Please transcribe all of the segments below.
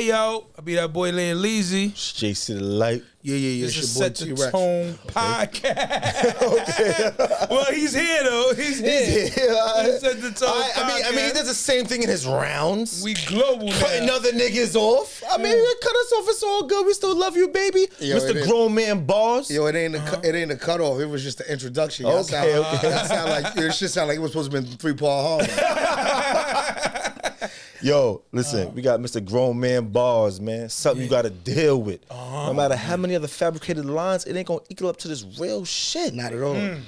Hey yo, I be that boy Lane Leezy. JC the light. Yeah, yeah, yeah. This It's is your boy Set the T Rex. Tone podcast. Okay. well, he's here though. He's here. Yeah, This is Set the Tone I, I mean, I mean, he does the same thing in his rounds. We global cutting now. other niggas off. I mean, cut us off. It's all good. We still love you, baby. Yo, Mr. Grown Man Bars. Yo, it ain't a Uh-huh. cu- it ain't a cutoff. It was just the introduction. Y'all Okay, sound, okay. That sound like it should sound like it was supposed to be three part harmony. Yo, listen, we got Mr. Grown Man Bars, man. Something you got to deal with. No matter how many other fabricated lines, it ain't gonna equal up to this real shit. Not at all. Mm.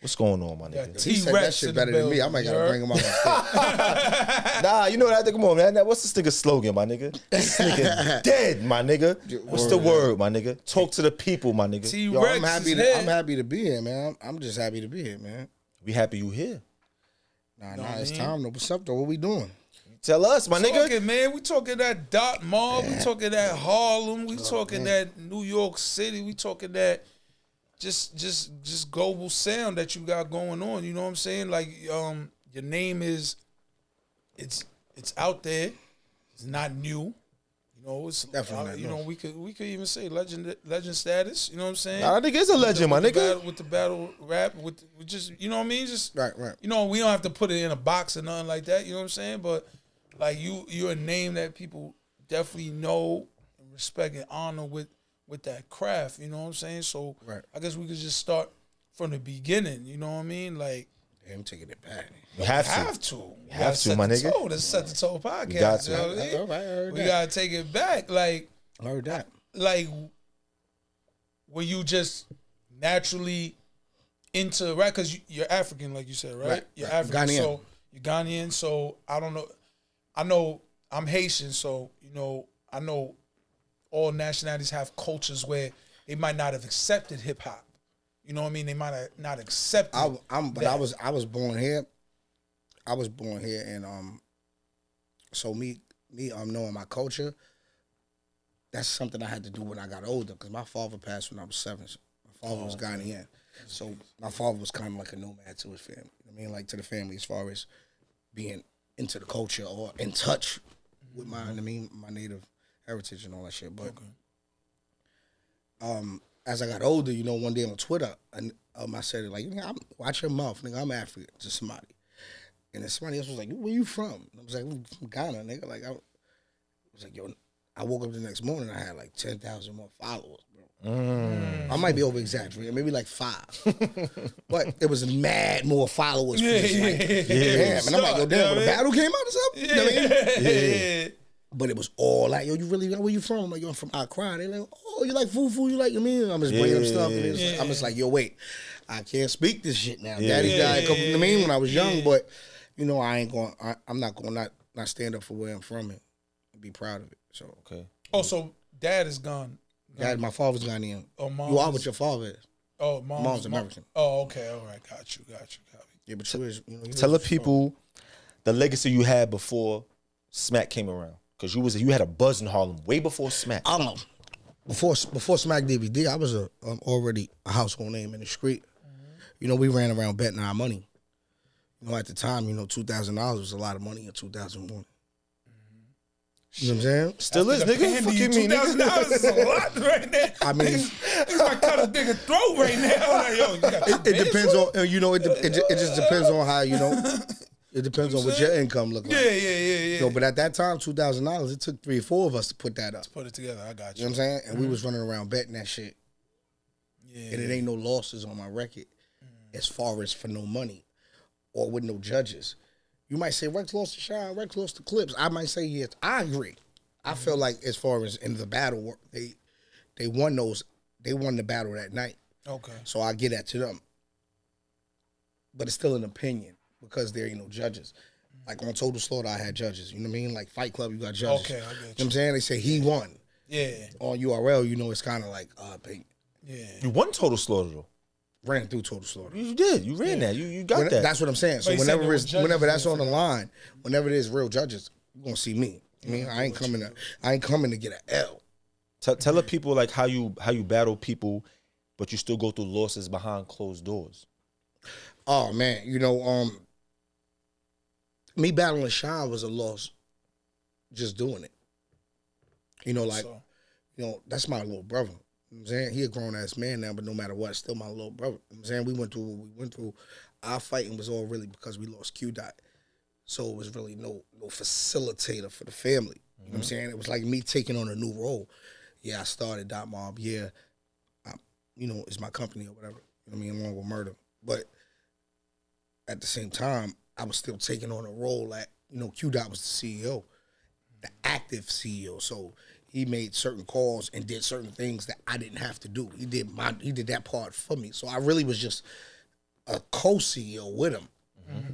What's going on, my nigga? He said that shit better than me. I might gotta bring him out. on. Nah, you know what I think? Come on, man. Now, What's this nigga slogan, my nigga? This nigga dead, my nigga. What's the word, my nigga? Talk to the people, my nigga. T Yo, Rex I'm happy. is To, here. I'm happy to be here, man. I'm, I'm just happy to be here, man. We happy you here. Nah, Know nah, what it's time. though. What's up, though? What we doing? Tell us, my nigga. Talking, man, we talking that dot mob, we talking that Harlem, we talking that New York City, we talking that just just just global sound that you got going on. You know what I'm saying? Like um your name is it's it's out there. It's not new. You know, it's Definitely uh, you know, we could we could even say legend legend status, you know what I'm saying? Nah, that nigga is a legend, my with the nigga. battle, with the battle rap, with, with just you know what I mean, just Right, right. You know, we don't have to put it in a box or nothing like that. You know what I'm saying? But like you, you're a name that people definitely know and respect and honor with with that craft. You know what I'm saying? So Right. I guess we could just start from the beginning. You know what I mean? Like I'm taking it back. You have to. have to, We have gotta my nigga. Tone. Let's set the toe podcast. got to. you know what I mean? I heard we that. gotta take it back. Like I heard that. like were you just naturally into right because you, you're african like you said right, Right, you're right. african Ghanaian. so you're ghanaian so i don't know i know i'm haitian so you know i know all nationalities have cultures where they might not have accepted hip-hop you know what i mean they might have not accepted I, I'm, but I was, I was born here. I was born here, and um, so me, me, um, knowing my culture, that's something I had to do when I got older. Because my father passed when I was seven. So my father was Ghanaian, so my father was kind of like a nomad to his family. You know what I mean, like to the family as far as being into the culture or in touch with my, I mean, my native heritage and all that shit. But um, as I got older, you know, one day on Twitter, and um, I said it like, "Nigga, I'm, "Watch your mouth, nigga. I'm African." To somebody, and then somebody else was like, "Where you from?" And I was like, "I'm from Ghana, nigga." Like I was like, "Yo." I woke up the next morning, I had like ten thousand more followers. Mm. I might be over exaggerating, maybe like five, but it was mad more followers. for just like, damn, and I'm like, yo, damn, when the battle came out or something. You know what I mean? yeah. But it was all like, yo, you really, where you from? I'm like, yo, I'm from Accra. They're like, oh, you like fufu? You like you mean? I'm just bringing up stuff. And it's like- I'm just like, yo, wait, I can't speak this shit now. Daddy Yeah. died a couple. I mean, when I was young, but you know, I ain't going. I, I'm not going to not not stand up for where I'm from and be proud of it. So, Okay. oh so dad is gone Dad, my father's Ghanaian. oh mom You are is- what your father is. oh mom's, mom's mom- American. oh okay all right got you got you got you Yeah, but you is. You know, you Tell the is- people the legacy you had before Smack came around. Cause you was you had a buzz in Harlem way before Smack. I don't know. Before before Smack DVD, I was a um, already a household name in the street. You know, we ran around betting our money. You know, at the time, you know, two thousand dollars was a lot of money in two thousand one. You know what I'm saying? Still is, nigga. Pandy, Fucking me, $2,000 nigga. is a lot right there. I mean, He's like cut a nigga throat right now. Like, yo, you got it, it depends on you know it, de- it, ju- it just depends on how you know. It depends on what your income look like. Yeah, yeah, yeah, yeah. You know, but at that time, two thousand dollars, it took three or four of us to put that up. Put it together. I got You you. know what I'm saying? And we mm-hmm. was running around betting that shit. Yeah. and it ain't no losses on my record mm. as far as for no money or with no judges. You might say Rex lost to Shine, Rex lost to Clips. I might say yes. I agree. I feel like as far as in the battle, they they won those. They won the battle that night, Okay. so I get that to them. But it's still an opinion because there ain't no judges. Like on Total Slaughter, I had judges. You know what I mean? Like Fight Club, you got judges. Okay, I You know get what you. I'm saying? They say he won. Yeah, On URL, you know, it's kind of like uh, opinion. yeah. You won total slaughter though. Ran through Total Slaughter. You did. You ran that. You you got When- that. That's what I'm saying. So But he said whenever it's whenever that's on the line, whenever there's real judges, you're gonna see me. I mean, I ain't coming to I ain't coming to get an L. tell, tell the people like how you how you battle people, but you still go through losses behind closed doors. Oh man, you know, um me battling Sean was a loss just doing it. You know, like So- you know, that's my little brother. You know what I'm saying he a grown ass man now, but no matter what, still my little brother. You know what I'm saying we went through what we went through. Our fighting was all really because we lost Q dot, so it was really no no facilitator for the family. You know what I'm mm-hmm. saying? It was like me taking on a new role. Yeah, I started Dot Mob. Yeah, I, you know, it's my company or whatever. You know what I mean? Along with Murda, but at the same time, I was still taking on a role that you know Q Dot was the CEO, the active CEO. So he made certain calls and did certain things that I didn't have to do. He did my he did that part for me. So I really was just a co-CEO with him mm-hmm.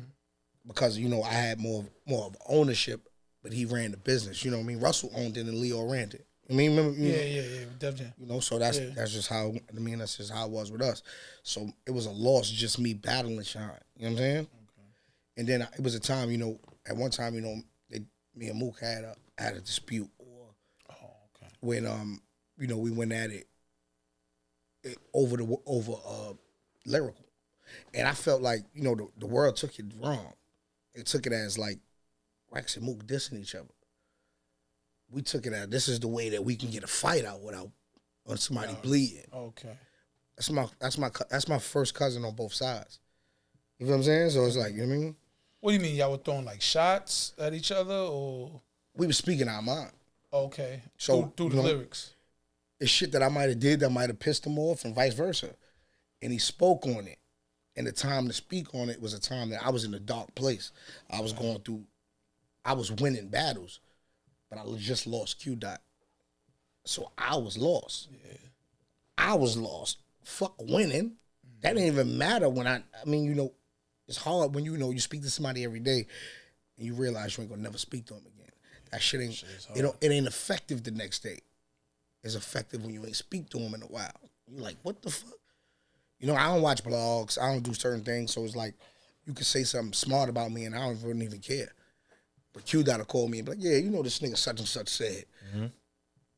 because you know I had more more of ownership, but he ran the business. You know what I mean? Russell owned it and Leo ran it. I mean, remember? you Yeah, know, yeah, yeah, definitely. you know, so that's Yeah. that's just how I mean that's just how it was with us. So it was a loss, just me battling Shine. You know what I'm saying? Okay. And then it was a time, you know, at one time, you know, they, me and Mook had a had a dispute. When um, you know, we went at it, it over the over uh lyrical, and I felt like you know the, the world took it wrong. It took it as like Rex and Mook dissing each other. We took it as this is the way that we can get a fight out without on somebody bleeding. Okay. That's my that's my that's my first cousin on both sides. You know what I'm saying? So it's like you know what I mean. What do you mean? Y'all were throwing like shots at each other, or We were speaking our mind. Okay? So, through, through the know- lyrics. It's shit that I might have did that might have pissed him off, and vice versa. And he spoke on it. And the time to speak on it was a time that I was in a dark place. I was going through. I was winning battles, but I just lost Q dot. So I was lost. Yeah. I was lost. Fuck winning. That didn't even matter when I. I mean, you know, it's hard when you know you speak to somebody every day, and you realize you ain't gonna never speak to them again. That shit ain't. It don't. It ain't effective the next day. It's effective when you ain't speak to them in a while. You're like, what the fuck? You know, I don't watch blogs. I don't do certain things. So it's like, you could say something smart about me, and I don't even care. But Q gotta call me and be like, yeah, you know this nigga such and such said.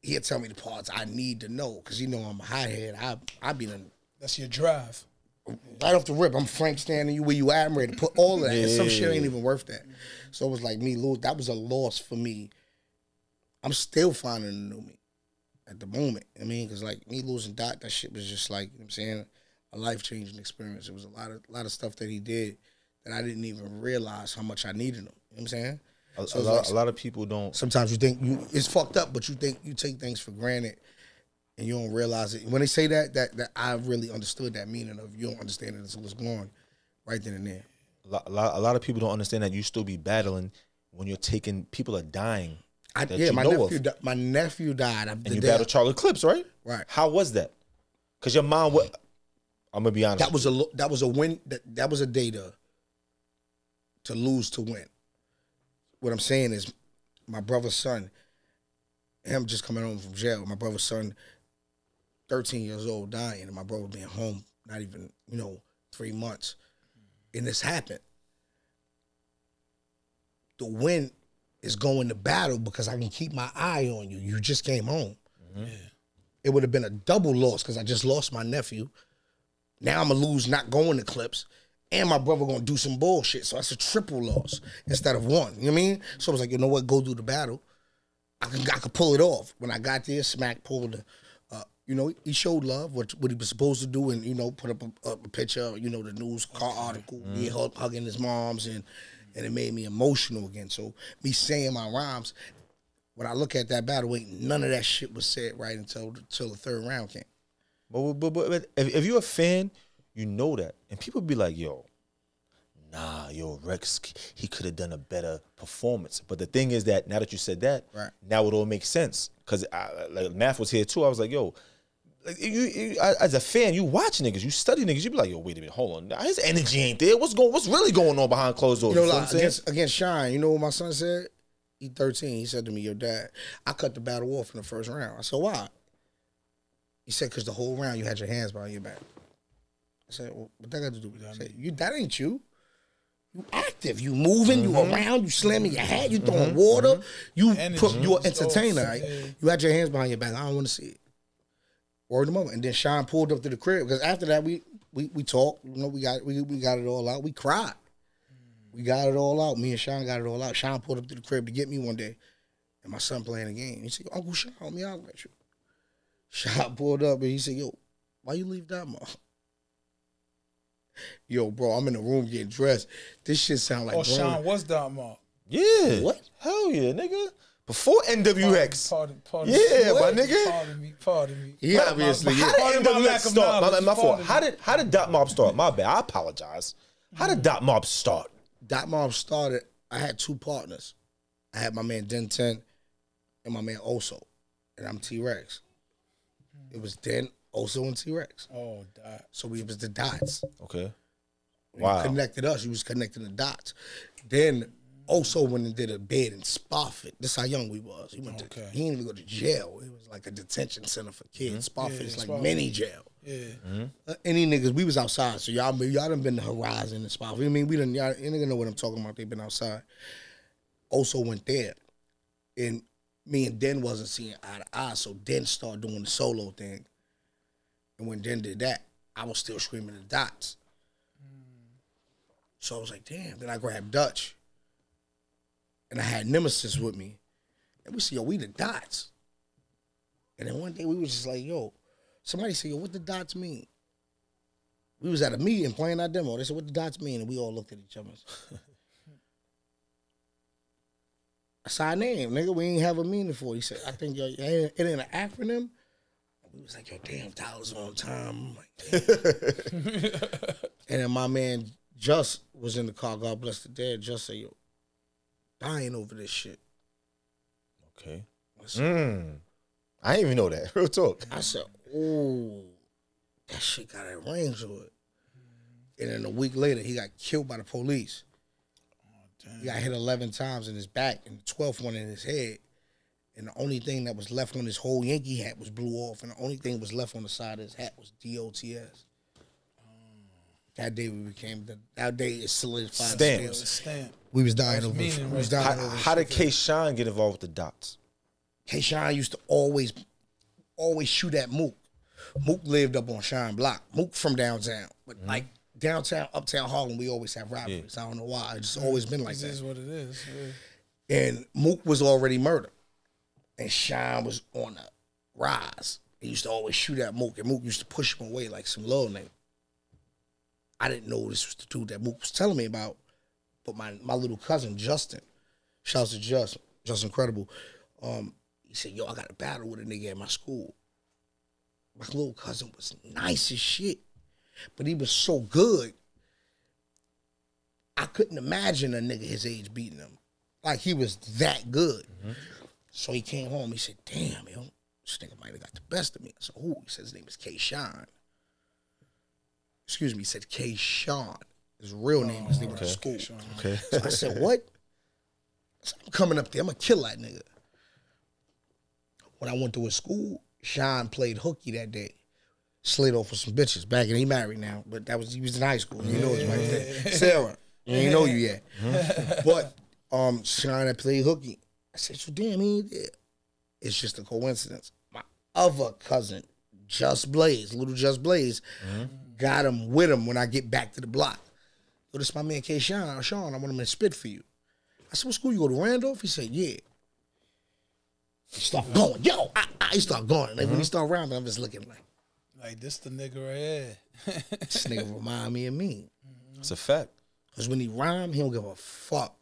He'll tell me the parts I need to know because you know I'm a hothead. I I be done That's your drive. Right off the rip. I'm Frank standing you where you at. I'm ready to put all of that. And some shit ain't even worth that. So it was like me lose. That was a loss for me. I'm still finding a new me at the moment. I mean, because like me losing Dot, that shit was just like you know what I'm saying a life changing experience. It was a lot of lot of stuff that he did that I didn't even realize how much I needed him. You know what I'm saying? A, So a lot, like- a lot of people don't. sometimes you think you it's fucked up, but you think you take things for granted and you don't realize it. When they say that, that that I really understood that meaning of you don't understand it until it's gone, right then and there. A lot, a lot, of people don't understand that you still be battling when you're taking. People are dying, I, yeah, my nephew, di- my nephew died. And you day battle Charlie Clips, right? Right. How was that? Because your mom, what? I'm gonna be honest. that was a lo- that was a win. That, that was a day to to lose to win. What I'm saying is, my brother's son, him just coming home from jail. My brother's son, 13 years old, dying, and my brother being home not even you know three months, and this happened. The wind is going to battle because I can keep my eye on you. You just came home. Mm-hmm. It would have been a double loss because I just lost my nephew. Now I'm gonna lose not going to clips, and my brother gonna do some bullshit. So that's a triple loss instead of one. You know what I mean? So I was like, you know what? Go do the battle. I can I could pull it off. When I got there, Smack pulled the. You know, he showed love, what what he was supposed to do, and you know, put up a, up a picture, you know, the news car article, mm-hmm. me hug, hugging his moms, and and it made me emotional again. So me saying my rhymes, when I look at that battle, ain't none of that shit was said right until until the third round came. But, but, but, but if, if you're a fan, you know that. And people be like, yo, nah, yo, Rex, he could have done a better performance. But the thing is that now that you said that, Right. now it all makes sense. Because like Math was here too. I was like, yo, like, you, you, as a fan, you watch niggas, you study niggas, you be like, yo, wait a minute, hold on. Nah, his energy ain't there. What's going? What's really going on behind closed doors? You know, like what I'm saying? against against Shine, you know what my son said? He 13. He said to me, Your dad, I cut the battle off in the first round. I said, Why? He said, Because the whole round you had your hands behind your back. I said, well, What that got to do with that?" I said, You that ain't you. You active. You moving, you Mm-hmm. around, you slamming your hat, you throwing water, you Energy. put you an entertainer. Right? You had your hands behind your back. I don't want to see it. Word of mother. And then Sean pulled up to the crib because after that we we we talked. You know, we got we we got it all out. We cried. We got it all out. Me and Sean got it all out. Sean pulled up to the crib to get me one day, and my son playing a game. He said, Uncle Sean, help me out with you. Sean pulled up and he said, Yo, why you leave that mom? Yo, bro, I'm in the room getting dressed. This shit sound like Oh, grown- Sean was Dot Mob. Yeah. What? Hell yeah, nigga. Before NWX. Pardon, pardon, Yeah, my nigga. Pardon me, pardon me. He obviously, But yeah. how Pardon did my NWX lack start? My, knowledge. my fault. How did how did Dot Mob start? My bad. I apologize. How did Dot Mob start? Dot Mob started, I had two partners. I had my man Den 10 and my man Oso. And I'm T Rex. It was Den, Oso, and T Rex. Oh, Dot. So we was the dots. Okay. Wow. you connected us, you was connecting the dots. Then also went and did a bid in Spofford. This how young we was. He went to Okay. he didn't even go to jail. It was like a detention center for kids. Mm-hmm. Spofford Yeah, is like Spofford. mini jail. Yeah. Mm-hmm. Uh, any niggas, we was outside, so y'all y'all done been the horizon and spot. I mean, we done y'all you nigga know what I'm talking about. They been outside. Also went there, and me and Den wasn't seeing eye to eye, so Den started doing the solo thing. And when Den did that, I was still screaming the dots. Mm. So I was like, damn. Then I grabbed Dutch, and I had Nemesis with me, and we said, yo, we the dots. And then one day we was just like, yo, somebody said, yo, what the dots mean? We was at a meeting playing our demo. They said, what the dots mean? And we all looked at each other. That's our name, nigga. We ain't have a meaning for it. He said, I think yo, it ain't it ain't an acronym. We was like, yo, damn, Tyler's on time. I'm like, damn. and then my man Just was in the car. God bless the dead. Just said, yo, dying over this shit. Okay. I Mm. I didn't even know that. Real talk. I said, oh, that shit got a range to it. And then a week later, he got killed by the police. He got hit 11 times in his back and the 12th one in his head. And the only thing that was left on his whole Yankee hat was blew off. And the only thing that was left on the side of his hat was DOTS. That day we became, the, that day is solidified. Stamp. It stamp. We was dying That's over, we was dying How, over how did K Shine get involved with the dots? K Shine used to always, always shoot at Mook. Mook lived up on Shine Block. Mook from downtown, but Mm-hmm. like downtown, uptown Harlem, we always have rivalries. I don't know why. It's just always been like This that. is what it is. Yeah. And Mook was already murdered, and Shine was on the rise. He used to always shoot at Mook, and Mook used to push him away like some little nigga. I didn't know this was the dude that Mook was telling me about, but my my little cousin Justin, shouts to Justin, Justin Incredible. Um, he said, "Yo, I got a battle with a nigga at my school." My little cousin was nice as shit, but he was so good. I couldn't imagine a nigga his age beating him. Like he was that good. So he came home. He said, "Damn, yo, this nigga might have got the best of me." I said, "Who?" He said, "His name is K. Shine." Excuse me. He said K. Sean. His real name is of the school. Okay. So I said, "What?" I'm coming up there. I'm gonna kill that nigga. When I went to his school, Sean played hooky that day. Slid off with some bitches back, and he married now. But that was he was in high school. You know his wife then. Sarah. You ain't know you yet. but um, Sean had played hooky. I said, "So damn, he ain't there." It's just a coincidence. My other cousin, Just Blaze, little Just Blaze, mm-hmm. got him with him when I get back to the block. Yo, this my man K. Sean. Sean, I want him to spit for you. I said, what school you go to Randolph? He said, yeah. He start going, yo, I, I, he start going. And then when he mm-hmm. start rhyming, I'm just looking like, Like this, the nigga right here. this nigga remind me of me. It's a fact. Because when he rhyme, he don't give a fuck.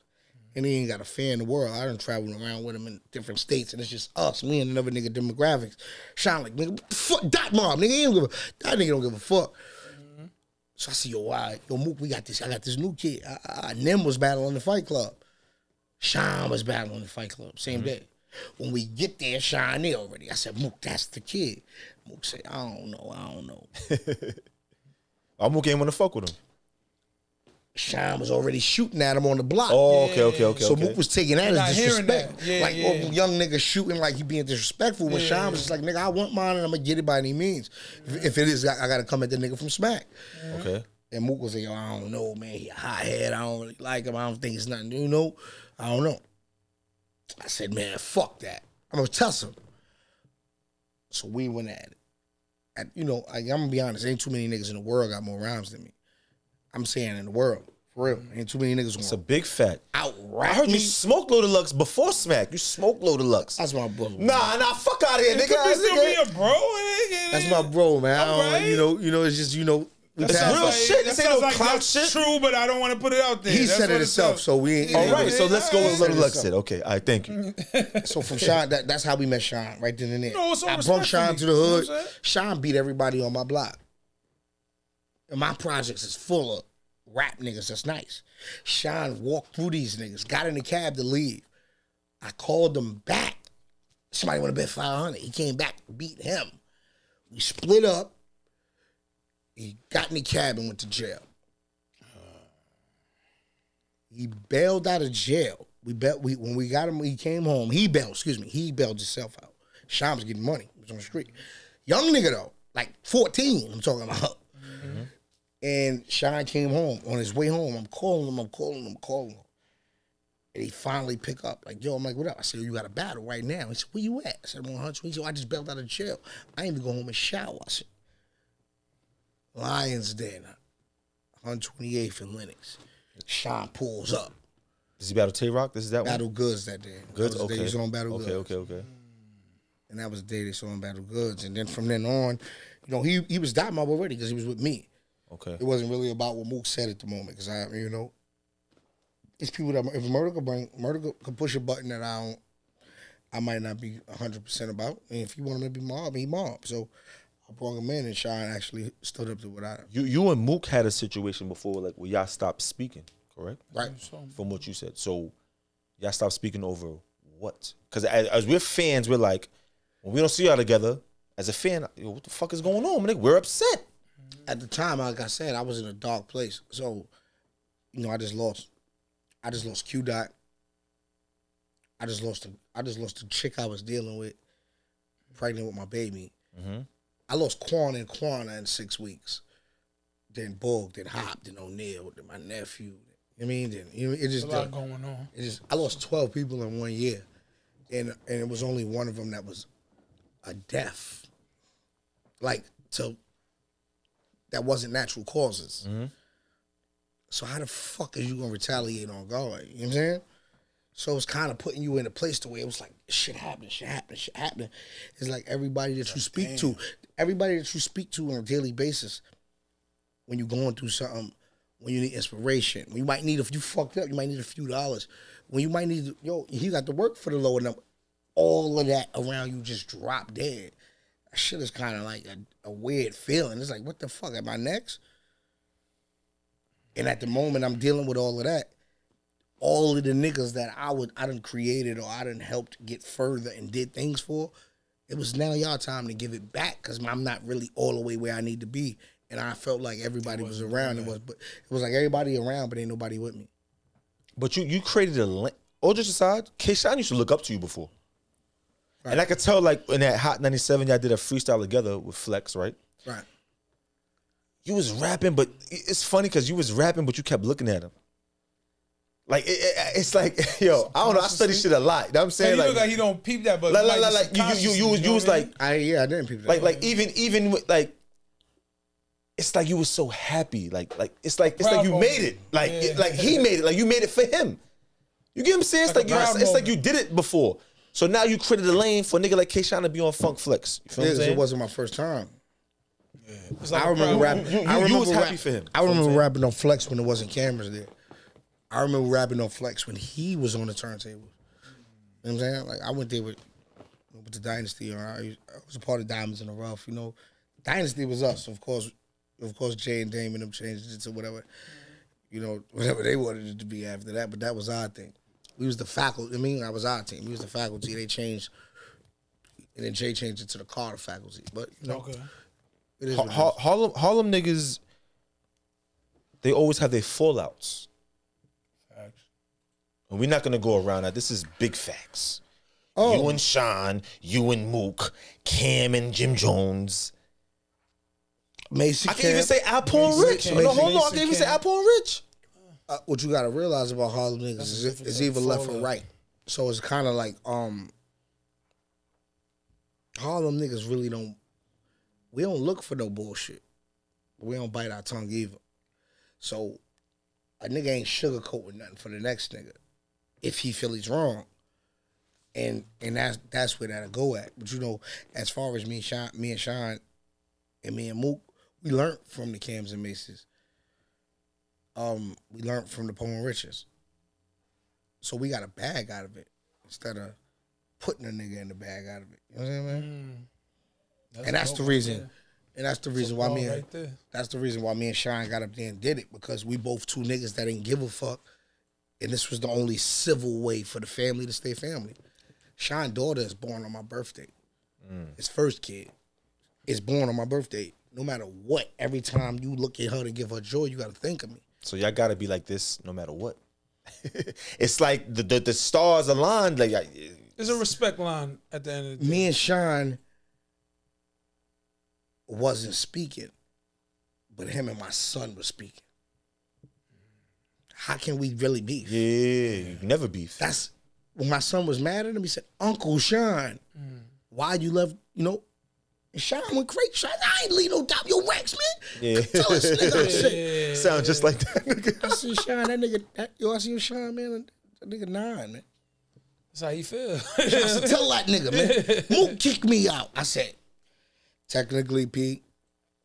And he ain't got a fan in the world. I done traveled around with him in different states, and it's just us, me and another nigga demographics. Shine like, nigga, fuck, that mom, nigga, he don't give a, that nigga don't give a fuck. Mm-hmm. So I said, yo, why? Yo, Mook, we got this, I got this new kid. I, I, Nim was battling the Fight Club. Sean was battling the Fight Club, same mm-hmm. day. When we get there, Sean there already. I said, Mook, that's the kid. Mook said, I don't know, I don't know. I'm okay want to fuck with him. Sean was already shooting at him on the block. Oh, okay, okay, okay. So okay. Mook was taking that Not as disrespect. that. Yeah, like oh, yeah. oh, young nigga shooting like he being disrespectful. When Sean was just like, nigga, I want mine and I'm gonna get it by any means. If, if it is, I, I gotta come at the nigga from smack. okay. And Mook was like, yo, I don't know, man. He a hothead. I don't really like him. I don't think it's nothing. You know, I don't know. I said, man, fuck that. I'm gonna test him. So we went at it. And you know, I, I'm gonna be honest. Ain't too many niggas in the world got more rhymes than me. I'm saying in the world. For real. Ain't too many niggas It's a big fact. out I heard me. you smoke Loaded Lux before Smack. You smoke Loaded Lux. That's my brother. Nah, nah, fuck out of here, It could be still nigga. be a bro. nigga. That's my bro, man. I don't, Alright. You know, you know, it's just you know. We That real like, shit. That This ain't no like clout that's shit. true, but I don't want to put it out there. he That's said it himself, so we ain't. All Yeah, right, so let's go with Said Loaded Lux. Said okay. All right, thank you. So from Sean, that, that's how we met Sean, right then and there. No, so I brought Sean to the respectfully, you know hood. what I'm saying? Sean beat everybody on my block. And my projects is full of rap niggas that's nice. Sean walked through these niggas, got in the cab to leave. I called them back. Somebody want to bet 500. He came back, beat him. We split up. He got in the cab and went to jail. Uh, he bailed out of jail. We bet we when we got him, he came home. He bailed, excuse me, he bailed himself out. Sean was getting money. He was on the street. Young nigga though, like 14, I'm talking about. Mm-hmm. And Sean came home. On his way home, I'm calling him, I'm calling him, I'm calling him. And he finally pick up, like, yo, I'm like, what up? I said, you got a battle right now. He said, where you at? I said, I'm on Huntsville. He said, oh, I just bailed out of jail. I ain't even go home and shower. I said, Lions Den, 128th and Lenox. Sean pulls up. Does he battle Tay Roc? This is that Battle one. Goodz that day. Goodz. That day Okay. he saw him Battle okay. Goodz. Okay. Okay. And that was the day they saw him Battle Goodz. And then from then on, you know, he he was mob already because he was with me. Okay. It wasn't really about what Mook said at the moment because I, you know, it's people that if murder could bring murder could- push a button that I don't, I might not be hundred percent about. And if you want him to be mob, he mob. So I brought him in, and Sean actually stood up to what I You you and Mook had a situation before, like where y'all stopped speaking, correct? right. From what you said, so y'all stopped speaking over what? Because as, as we're fans, we're like, when we don't see y'all together, as a fan, yo, what the fuck is going on, man? We're upset. At the time, like I said, I was in a dark place. So, you know, I just lost. I just lost Q dot. I just lost. The, I just lost the chick I was dealing with, pregnant with my baby. Mhm. I lost Quan and Quana in six weeks. Then Borg, then Hop, then O'Neal, then my nephew. You know I mean, then you know, it just a lot going on. it just I lost twelve people in one year, and and it was only one of them that was a death, like to that wasn't natural causes. Mm-hmm. So how the fuck is you gonna retaliate on God? You know what I'm saying? So it's kind of putting you in a place to where it was like shit happening, shit happening, shit happening. It's like everybody that you speak to, everybody that you speak to on a daily basis, when you're going through something, when you need inspiration, when you might need if you fucked up, you might need a few dollars. When you might need yo, you got to work for the lower number. All of that around you just drop dead. That shit is kind of like a, a weird feeling. It's like, what the fuck? Am I next? And at the moment I'm dealing with all of that, all of the niggas that I would I done created or I done helped get further and did things for, it was now y'all time to give it back because I'm not really all the way where I need to be. And I felt like everybody was around. It was, but it was like everybody around, but ain't nobody with me. But you you created a lane. All just aside, K Shine used to look up to you before. And I could tell, like in that Hot 97, y'all did a freestyle together with Flex, right? Right. You was rapping, but it's funny because you was rapping, but you kept looking at him. Like it, it- it's like, yo, I don't know. I study shit a lot. You know what I'm saying? he like, look like he don't peep that, but like, like, like, like, like, you, you, you, was, you was like, I yeah, I didn't people. like, like, even, even with like, it's like you was so happy. Like, like, it's like, it's like you Proud made it. Like, Yeah. it- like he made it. Like you made it for him. You get what I'm saying? It's Like like, you, proud it's like you did it before. So now you created a lane for a nigga like K Shine to be on Funk Flex. You feel Yeah, what I'm 'cause saying? it wasn't my first time. It's like I a remember proud rapping. you- you- I you remember was happy rap- for him. I You know what I'm remember rapping on Flex when there wasn't cameras there. I remember rapping on Flex when he was on the turntable. You know what I'm saying? Like I went there with with the Dynasty. Or I, I was a part of Diamonds in the Rough. You know, Dynasty was us. Of course, of course, Jay and Damon them changed it to whatever. You know, whatever they wanted it to be after that. But that was our thing. We was the faculty. I mean, that was our team. We was the faculty. They changed, and then Jay changed it to the Carter faculty. But you know, Okay. it is. Ha- Ha- Harlem Harlem niggas, they always have their fallouts. Facts. And we're not gonna go around that. This is big facts. Oh. You and Sean, you and Mook, Cam and Jim Jones. Macy I can even Camp. say Alpone Mason Rich. Camp. no, hold on. I Mason can even say Camp. Alpone Rich. Uh, what you got to realize about Harlem niggas That's is it's either left or right. So it's kind of like um Harlem niggas really don't. We don't look for no bullshit. We don't bite our tongue either. So a nigga ain't sugarcoating nothing for the next nigga if he feel he's wrong. And and that's that's where that'll go at. But you know, as far as me and Sean, me and Sean, and me and Mook, we learned from the Cams and Maces. Um, we learned from the Paul and Riches. So we got a bag out of it instead of putting a nigga in the bag out of it. You know what I'm saying, man? and that's the reason. yeah. And that's the reason why me and right that's the reason why me and Shine got up there and did it because we both two niggas that didn't give a fuck, and this was the only civil way for the family to stay family. Shine daughter is born on my birthday. His first kid is born on my birthday. No matter what, every time you look at her to give her joy, you got to think of me. So y'all gotta be like this no matter what. it's like the, the the stars aligned. Like I- There's a respect line at the end of the day. Me and Shine wasn't speaking, but him and my son was speaking. How can we really beef? yeah, you never beef. That's when my son was mad at him. He said, "Uncle Sean, mm. why you left?" You know, and Sean went crazy. Sean, I ain't leave no top your wax, man. Yeah. Tell this nigga. I said, Sound just like that nigga. I see Sean, that nigga, that, yo, I see you, Sean, man. That nigga nine, man. That's how you feel. I said, tell that nigga, man. Mook kicked me out. I said, technically, Pete,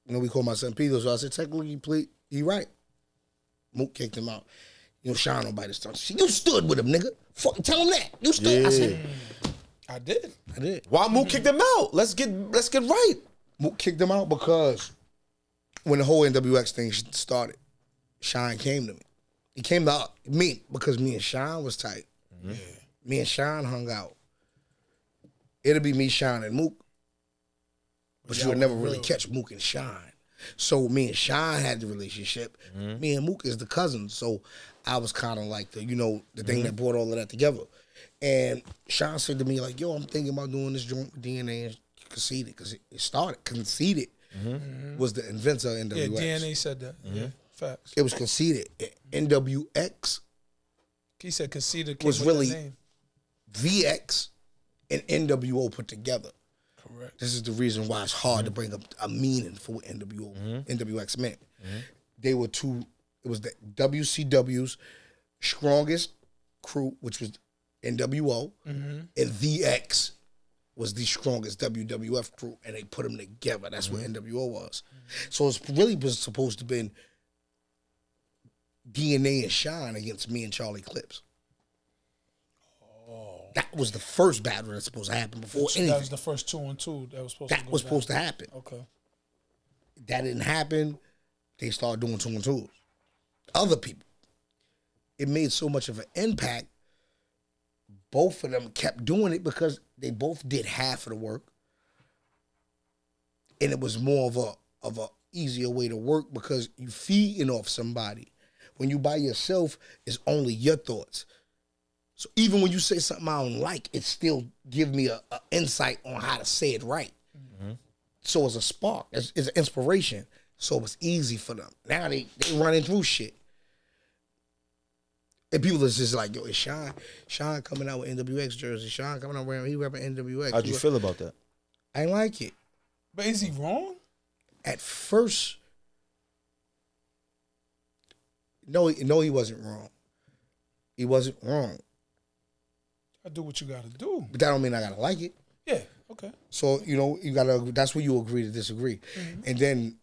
you know, we call my son Peter, so I said, technically, Pete, he right. Mook kicked him out. You know, Sean nobody started. You stood with him, nigga. Fuck, tell him that. You stood. I said, I did. I did. Why Mook kicked him out? Let's get let's get right. Mook kicked him out because when the whole NWX thing started, Shine came to me. He came to me because me and Shine was tight. Mm-hmm. Me and Shine hung out. It'll be me, Shine, and Mook. But you would never really catch Mook and Shine. So me and Shine had the relationship. Mm-hmm. Me and Mook is the cousins. So I was kind of like the, you know, the thing mm-hmm. that brought all of that together. And Sean said to me, like, yo, I'm thinking about doing this joint with DNA and Conceited because it, it started. Conceited mm-hmm. was the inventor of Yeah, NWX. DNA said that. Mm-hmm. Yeah, facts. It was Conceited. NWX, He said Conceited came Was with really- name. DX, and NWO put together. Correct. This is the reason why it's hard to mm-hmm. bring up a meaning for what NWO, NWX meant. They were two, it was the WCW's strongest crew, which was NWO, mm-hmm. and DX was the strongest WWF crew, and they put them together. That's what mm-hmm. NWO was. So it's really was supposed to been DNA and Shine against me and Charlie Clips. Oh. That was the first battle that's supposed to happen before So anything. that was the first two and two that was supposed to that go was supposed to happen. Okay. That didn't happen. They started doing two and twos. Other people. It made so much of an impact. Both of them kept doing it because they both did half of the work. And it was more of a of a easier way to work because you feeding off somebody. When you by yourself, it's only your thoughts. So even when you say something I don't like, it still give me a, a insight on how to say it right. Mm-hmm. So it's a spark. It's, it's an inspiration. So it was easy for them. Now they they running through shit. And people are just like, yo, it's Sean. Sean coming out with NWX jersey. Sean coming out wearing he repping NWX. How'd you feel about that? I ain't like it. But is he wrong? At first, no, he- no, he wasn't wrong. He wasn't wrong. I do what you got to do. But that don't mean I gotta like it. Yeah. Okay. So you know, you gotta. That's where you agree to disagree. Mm-hmm. And then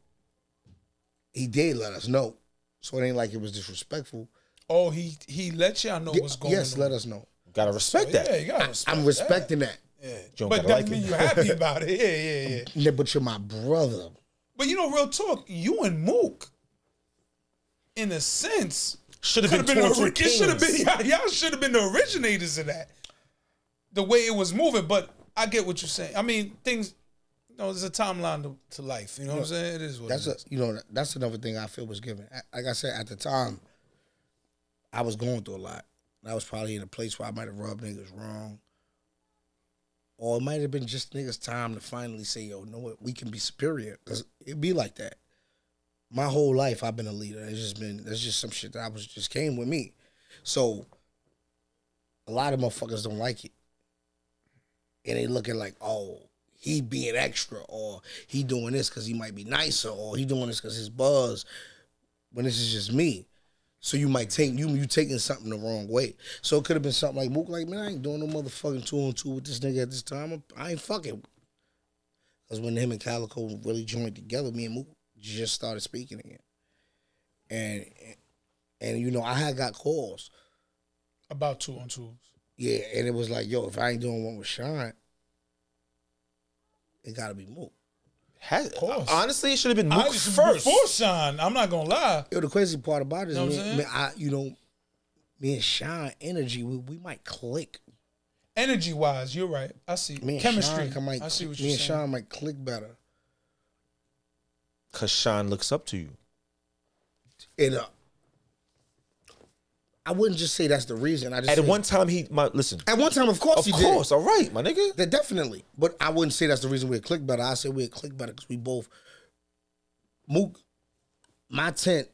he did let us know. So it ain't like it was disrespectful. Oh, he he let y'all know what's going yes, on. let us know. Gotta respect Yeah, that. Yeah, you gotta respect I'm respecting that. that. Yeah. don't But gotta like mean it. you're happy about it. Yeah, yeah, yeah. Yeah, but you're my brother. But you know, real talk, you and Mook, in a sense, Should have could been, been. torn It should have been. Y'all, y'all should have been the originators of that. The way it was moving, but I get what you're saying. I mean, things. You know, there's a timeline to, to life. You know what I'm saying? It is what That's it a is. you know that's another thing I feel was given. Like I said at the time, I was going through a lot. I was probably in a place where I might have rubbed niggas wrong, or it might have been just niggas' time to finally say, "Yo, know what? We can be superior." Cause it'd be like that. My whole life I've been a leader. It's just been that's just some shit that I was just came with me. So a lot of motherfuckers don't like it, and they looking like, "Oh." he being extra or he doing this because he might be nicer or he doing this because his buzz when this is just me So you might take you you taking something the wrong way. So it could have been something like Mook, like man, I ain't doing no motherfucking two on two with this nigga at this time. I ain't fucking. Because when him and Calicoe really joined together, me and Mook just started speaking again, and and you know I had got calls, About two on twos. yeah, and it was like, yo, if I ain't doing one with Sean, it gotta be Mook. Has, course. honestly, it should have been I, Mook first. Before Sean, I'm not gonna lie. Yo, the crazy part about it is, Know what me, I'm saying? me- I, you know, me and Sean energy, we, we might click. Energy wise, you're right. I see. Me and Chemistry. Sean can might, I see what me you're and saying. Sean might click better. Cause Sean looks up to you. And uh, I wouldn't just say that's the reason. I just At say- one time, he my listen. at one time, of course, Of he course, did. all right, my nigga. That definitely, but I wouldn't say that's the reason we click better. I say we click better because we both Mook. My ten,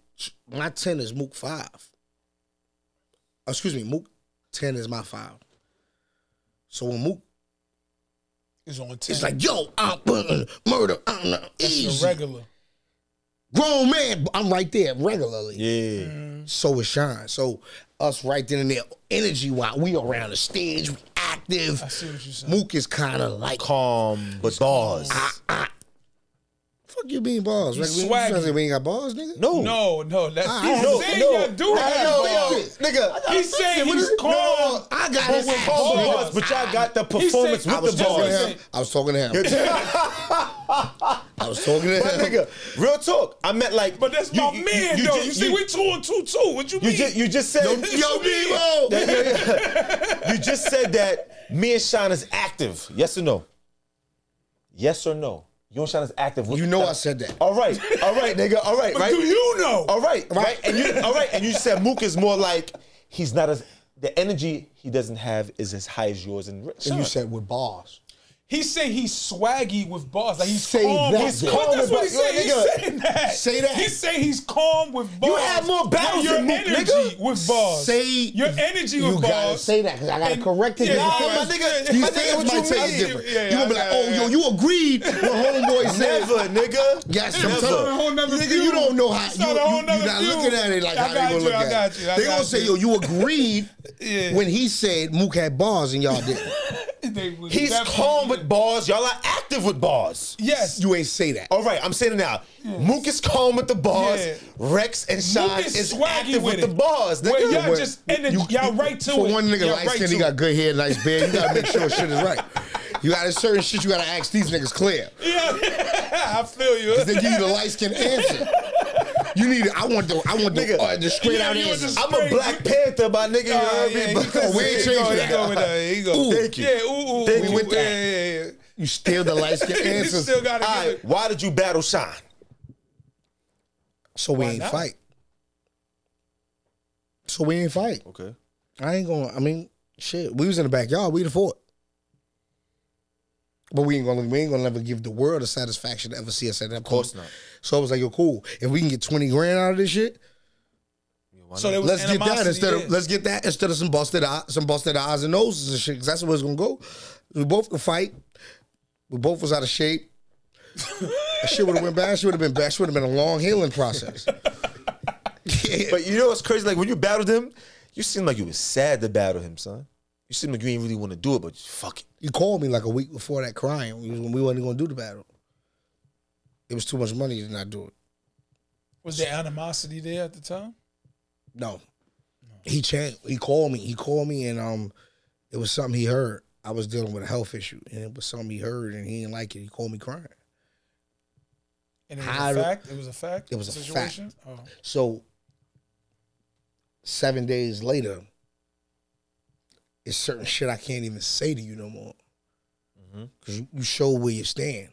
my ten is Mook five. Oh, excuse me, Mook ten is my five. So when Mook is on ten. It's like, yo, I'm putting murder on the That's easy. regular. Grown man, I'm right there regularly. Yeah. Mm-hmm. So is Sean. So us right then and there, energy while we around the stage, we active. I see what you're saying. Mook is kind of like, Calm, but bars. Fuck you being balls. He's Like, we, you say we ain't got balls, nigga? No. No, no, that's ah, I- he's no, saying no. y'all do I have know, balls. Nigga, He's saying he's is it? calm. No, I got but his with ass. bars, but y'all got the performance said- with the talking to bars. him. I was talking to him. I was talking to But him. nigga, real talk. I meant like, But that's you- my you- man, you though. ju- You, see, we two on two too. What you, You mean? just you just said Yo, yo, Debo. you just said that me and Sean is active. Yes or no? Yes or no? Sean is active. with- You know I said that. All right, all right, nigga. All right, but right. do you know? All right, right. And you, all right, and you said Mook is more like he's not as the energy he doesn't have is as high as yours and And you said with bars. He say he's swaggy with bars. Like he's Say calm. that. He's He's calm. calm That's with what he bars. said. Yo, He's saying that. say that. He say he's calm with bars. had more battles your than Mook, energy nigga. with bars. Say your energy you with gotta bars. say that because I gotta And- correct it. yeah, nah, my nigga- These my nigga, what you take mean? different. Yeah, you gonna be like, oh, yeah, oh, yo, you agreed with homeboy said. Never, nigga. Yes, Never. I'm telling a whole nother you. Nigga, you don't know how you, not you, a whole you nother not looking at it like how they gonna you, look I at got it. you, I They gonna say, yo, you agreed when he said Mook had bars and y'all didn't. Was He's calm with bars. Y'all are active with bars. Yes. You ain't say that. All right, I'm saying it now. Mook is calm with the bars. Yeah. Rex and Sean is is, active with, with the bars. Nigga. Y'all just you- y'all right to For it. one nigga light right skin, he got good hair, nice beard. You gotta make sure shit is right. You got a certain shit you gotta ask these niggas clear. Yeah, I feel you. They give you the light skin answer. You need. it. I want the. I want the, uh, the straight out you answer. I'm a Black Panther, my nigga. You Oh, heard me? But- we ain't changing that. He go with that. Here you go. Ooh. Thank you. Yeah, ooh, ooh. Thank ooh, you. with that. Yeah, yeah, yeah. You steal the light skin answers. still got to All get right, it. why did you battle Sean? so we ain't fight. So we ain't fight. Okay. I ain't gonna. I mean, shit. We was in the backyard. We the fort. But we ain't gonna. We ain't gonna never give the world a satisfaction to ever see us at that Of course not. So I was like, yo, cool. If we can get twenty grand out of this shit, So there was let's get that instead there. of let's get that instead of some busted eye- some busted eyes and noses and shit. Cause that's where it's gonna go. We both could fight. We both was out of shape. that shit would have been bad. She would have been bad. She would have been a long healing process. Yeah. But you know what's crazy? Like when you battled him, you seemed like you was sad to battle him, son. You seemed like you didn't really want to do it, but fuck it. He called me like a week before that crying when we wasn't gonna do the battle. It was too much money to not do it. Was there animosity there at the time? No. He changed. He called me. He called me and um it was something he heard. I was dealing with a health issue and it was something he heard and he didn't like it. He called me crying. And it was How a fact. It was a fact. It was a situation? Oh. So seven days later, it's certain shit I can't even say to you no more. Cause you, you show where you stand.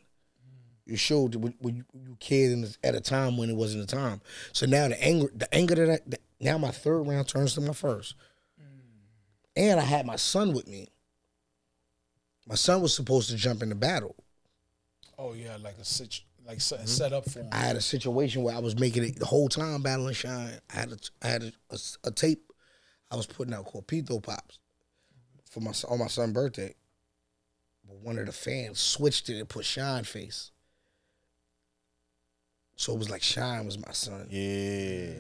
You showed when, when you, you cared in the- at a time when it wasn't a time. So now the anger, the anger that, I, that now my third round turns to my first. Mm. And I had my son with me. My son was supposed to jump in the battle. Oh yeah, like a situ- like something mm-hmm. set up for him. I had a situation where I was making it the whole time battling Shine. I had a, I had a, a, a tape I was putting out called Pito Pops for my on my son's birthday. But one of the fans switched it and put Shine face. So it was like Shine was my son. Yeah.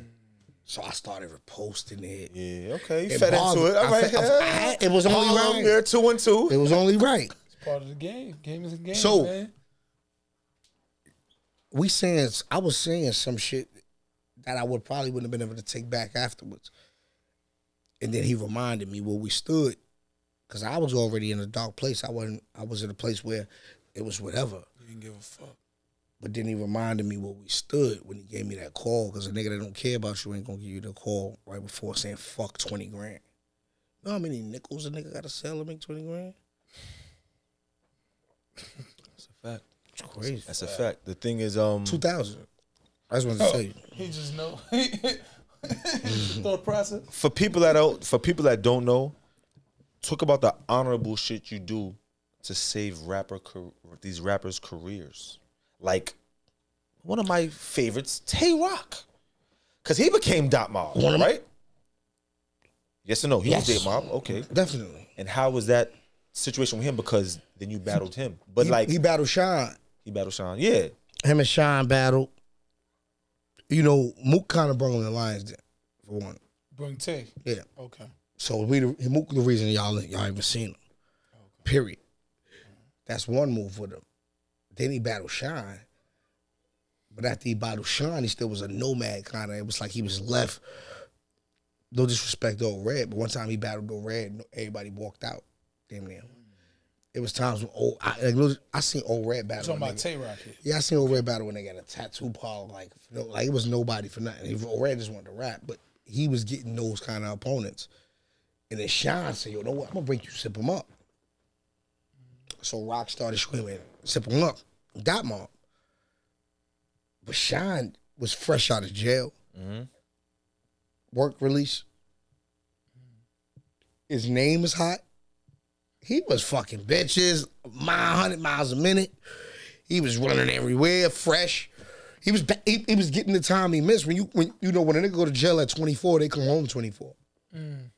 So I started reposting it. Yeah, okay. You It fed into bothered- it. All I right. fe- I- I- it was only Harlem, right. There, two and two. It was only right. It's part of the game. Game is a game, So- man. We saying I was saying some shit that I would probably wouldn't have been able to take back afterwards. And then he reminded me where we stood. Cause I was already in a dark place. I wasn't I was in a place where it was whatever. You didn't give a fuck. But then he reminded me where we stood when he gave me that call. Cause a nigga that don't care about you ain't gonna give you the call right before saying fuck twenty grand. You know how many nickels a nigga gotta sell to make twenty grand? That's a fact. It's crazy. That's a fact. The thing is, um, Two thousand. I just wanted to Oh, tell you. he just know. Thought process. for people that don't, for people that don't know, talk about the honorable shit you do to save rapper car- these rappers' careers. Like one of my favorites, Tay Roc, because he became Dot Mob, One of right? Yes or no? He Yes. was Dot Mob. Okay. Definitely. And how was that situation with him? Because then you battled him, but he, like he battled Sean. he battled Sean. Yeah. Him and Sean battled. You know, Mook kind of brought him the Lions den, for one. Bring Tay. Yeah. Okay. So we the- Mook the reason y'all y'all even seen him. Period. That's one move with him. Then he battled Shine. But after he battled Shine, he still was a nomad kind of. It was like he was left. No disrespect to old Red, but one time he battled old Red, everybody walked out. Damn near. It was times when old I, like, I seen old Red battle. You Talking about. Tay Roc. Yeah, I seen Old Red battle when they got a tattoo parlor. Like, no, like it was nobody for nothing. If Old Red just wanted to rap, but he was getting those kind of opponents. And then Sean said, "Yo, know what? I'm gonna break you, sip him up." So Rock started screaming, "Sip him up, Dot Mob." But Sean was fresh out of jail, mm-hmm. work release. His name is hot. He was fucking bitches, mile hundred miles a minute. He was running everywhere, fresh. He was he, he was getting the time he missed. When you when you know when a nigga go to jail at 24, they come home 24. Mm.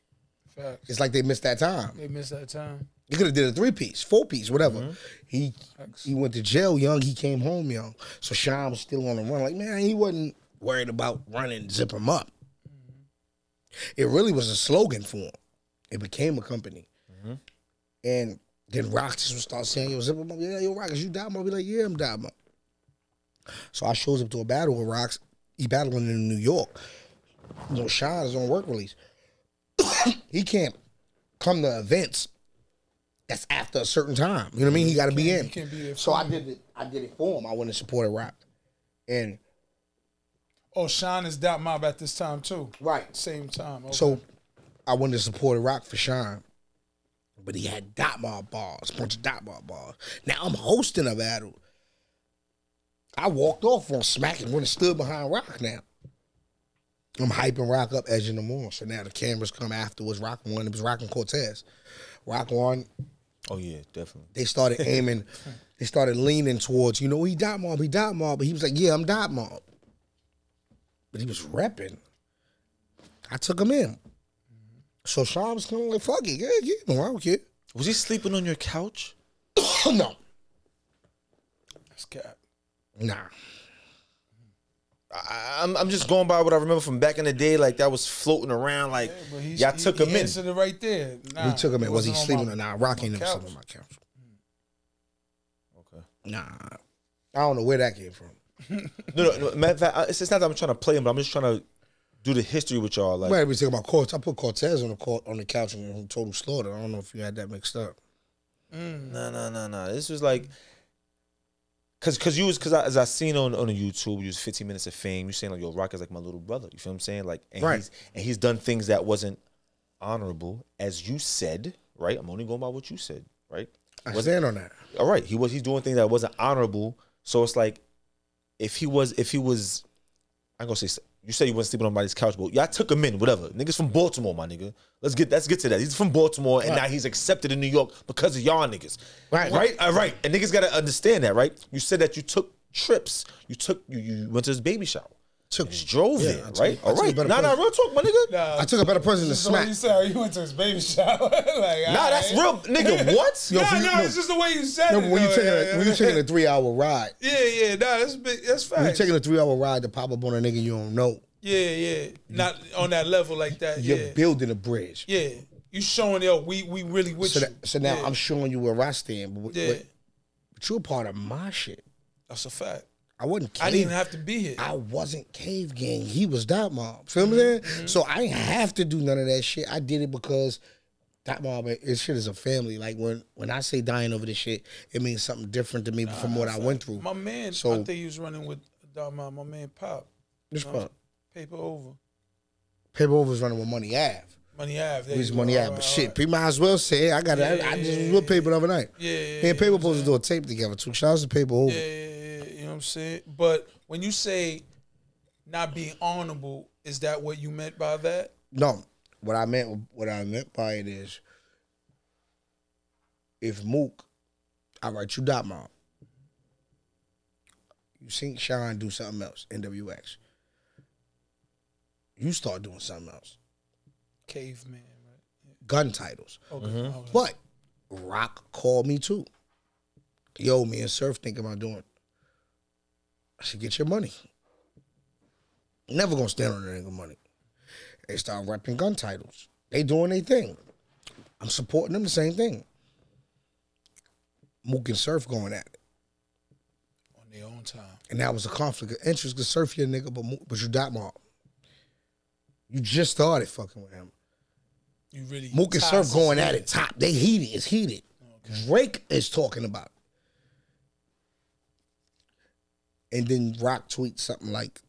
Facts. It's like they missed that time. They missed that time. He could have did a three piece, four piece, whatever. Mm-hmm. He Facts. he went to jail young. He came home young. So Sean was still on the run. Like man, he wasn't worried about running, zip him up. It really was a slogan for him. It became a company. Mm-hmm. And then Rock just would start saying, "Yo, zip him up." Yeah, yo, Rock, is you down? I'll be like, "Yeah, I'm down." So I shows up to a battle with Rocks. He battling in New York. You know, Sean is on work release. he can't come to events that's after a certain time. You know what I mean? He got to be in. be So I did it. I did it for him. I went and supported Rock, and Oh, Sean is Dot Mob at this time too. right. Same time. Okay. So I went to support Rock for Sean, but he had dot mob bars, a bunch of dot mob bars. Now I'm hosting a battle. I walked off on Smack and went and stood behind Rock now. I'm hyping Rock up, edging them on. So now the cameras come afterwards. Rock won. It was Rock and Cortez. Rock won. Oh yeah, definitely. They started aiming. they started leaning towards, you know, he dot mob, he dot mob. But he was like, yeah, I'm dot mob. But he was repping. I took him in. So Sean was kind of like, fuck it, yeah, yeah, no, I don't care. Was he sleeping on your couch? no, That's cap. nah. I, I'm I'm just going by what I remember from back in the day. Like that was floating around. Like But he, y'all he- took he him in. answered it right there. Nah, we took him in. Was he sleeping my- or not? Rocking my never couch. slept on my couch. Okay. Nah. I don't know where that came from. No, no, no. Matter of fact, it's, it's not that I'm trying to play him, but I'm just trying to do the history with y'all. Like, Right, we talking about Cortez. I put Cortez on the court, on the couch in Total Slaughter. I don't know if you had that mixed up. no, no, no, no. This was like, cause, cause you was, cause I, as I seen on on YouTube, you was 15 minutes of fame. You saying like, yo, Rock is like my little brother. You feel what I'm saying? Like, and Right. he's and he's done things that wasn't honorable, as you said. Right. I'm only going by what you said. Right. I Was- stand on that. all right, he was he's doing things that wasn't honorable. So it's like if he was if he was I'm gonna say you say you wasn't sleeping on nobody's couch, but y'all took him in, whatever. Niggas from Baltimore, my nigga. Let's get let's get to that. He's from Baltimore and now he's accepted in New York because of y'all niggas. Right. Right? All right. And niggas gotta understand that, right? You said that you took trips. You took you, you went to his baby shower. Took, drove Yeah, there, I took- right? I All took a right. better Nah, nah, real talk, my nigga. Nah, I took a better present than just the Smack. you said he went to his baby shower. like, Nah, that's alright. real nigga. What? Yo, Nah, you- nah, no. it's just the way you said No, it. but when you taking yeah, a, when you yeah. taking a three hour ride, Yeah, yeah, nah, that's big. That's when you taking a three hour ride to pop up on a nigga you don't know, Yeah, yeah. Not on that level like that. You're Yeah. building a bridge. Yeah. You showing yo, we we really with So, you. that, so now Yeah. I'm showing you where I stand, but, Yeah. but, but you're a part of my shit. That's a fact. I wasn't. Cave, I didn't even have to be here. I wasn't cave gang. He was that mob. Feel me? There? Mm-hmm. So I didn't have to do none of that shit. I did it because that mob. This shit is a family. Like when when I say dying over this shit, it means something different to me from what I went through. My man, So- I think he was running with Dog my, my man Pop. This part. Paper over. Paper Over's running with Money Ave. Money Ave. He's. Money Ave. right, But shit, right. people might as well say. I got it. I, I just yeah, with Paper the other night. Yeah, yeah, and yeah, Paper supposed to do a tape together too. Shout out to Paper Over. Yeah, I'm saying? But when you say not being honorable, is that what you meant by that? No, what I meant what I meant by it is if Mook, I write you dot mom. You seen Sean do something else, NWX. You start doing something else. Caveman, right? Gun titles. Okay. Mm-hmm. okay. But Rock called me too. Yo, me and Surf thinking about doing. I should get your money. Never gonna stand on that nigga money. They start repping gun titles. They doing their thing. I'm supporting them the same thing. Mook and Surf going at it. On their own time. And that was a conflict of interest because Surf your nigga, but Mook, but you dot mob. You just started fucking with him. You really Mook and Surf going at it top. They heated. It's heated. Drake is talking about it. And then Rock tweets something like,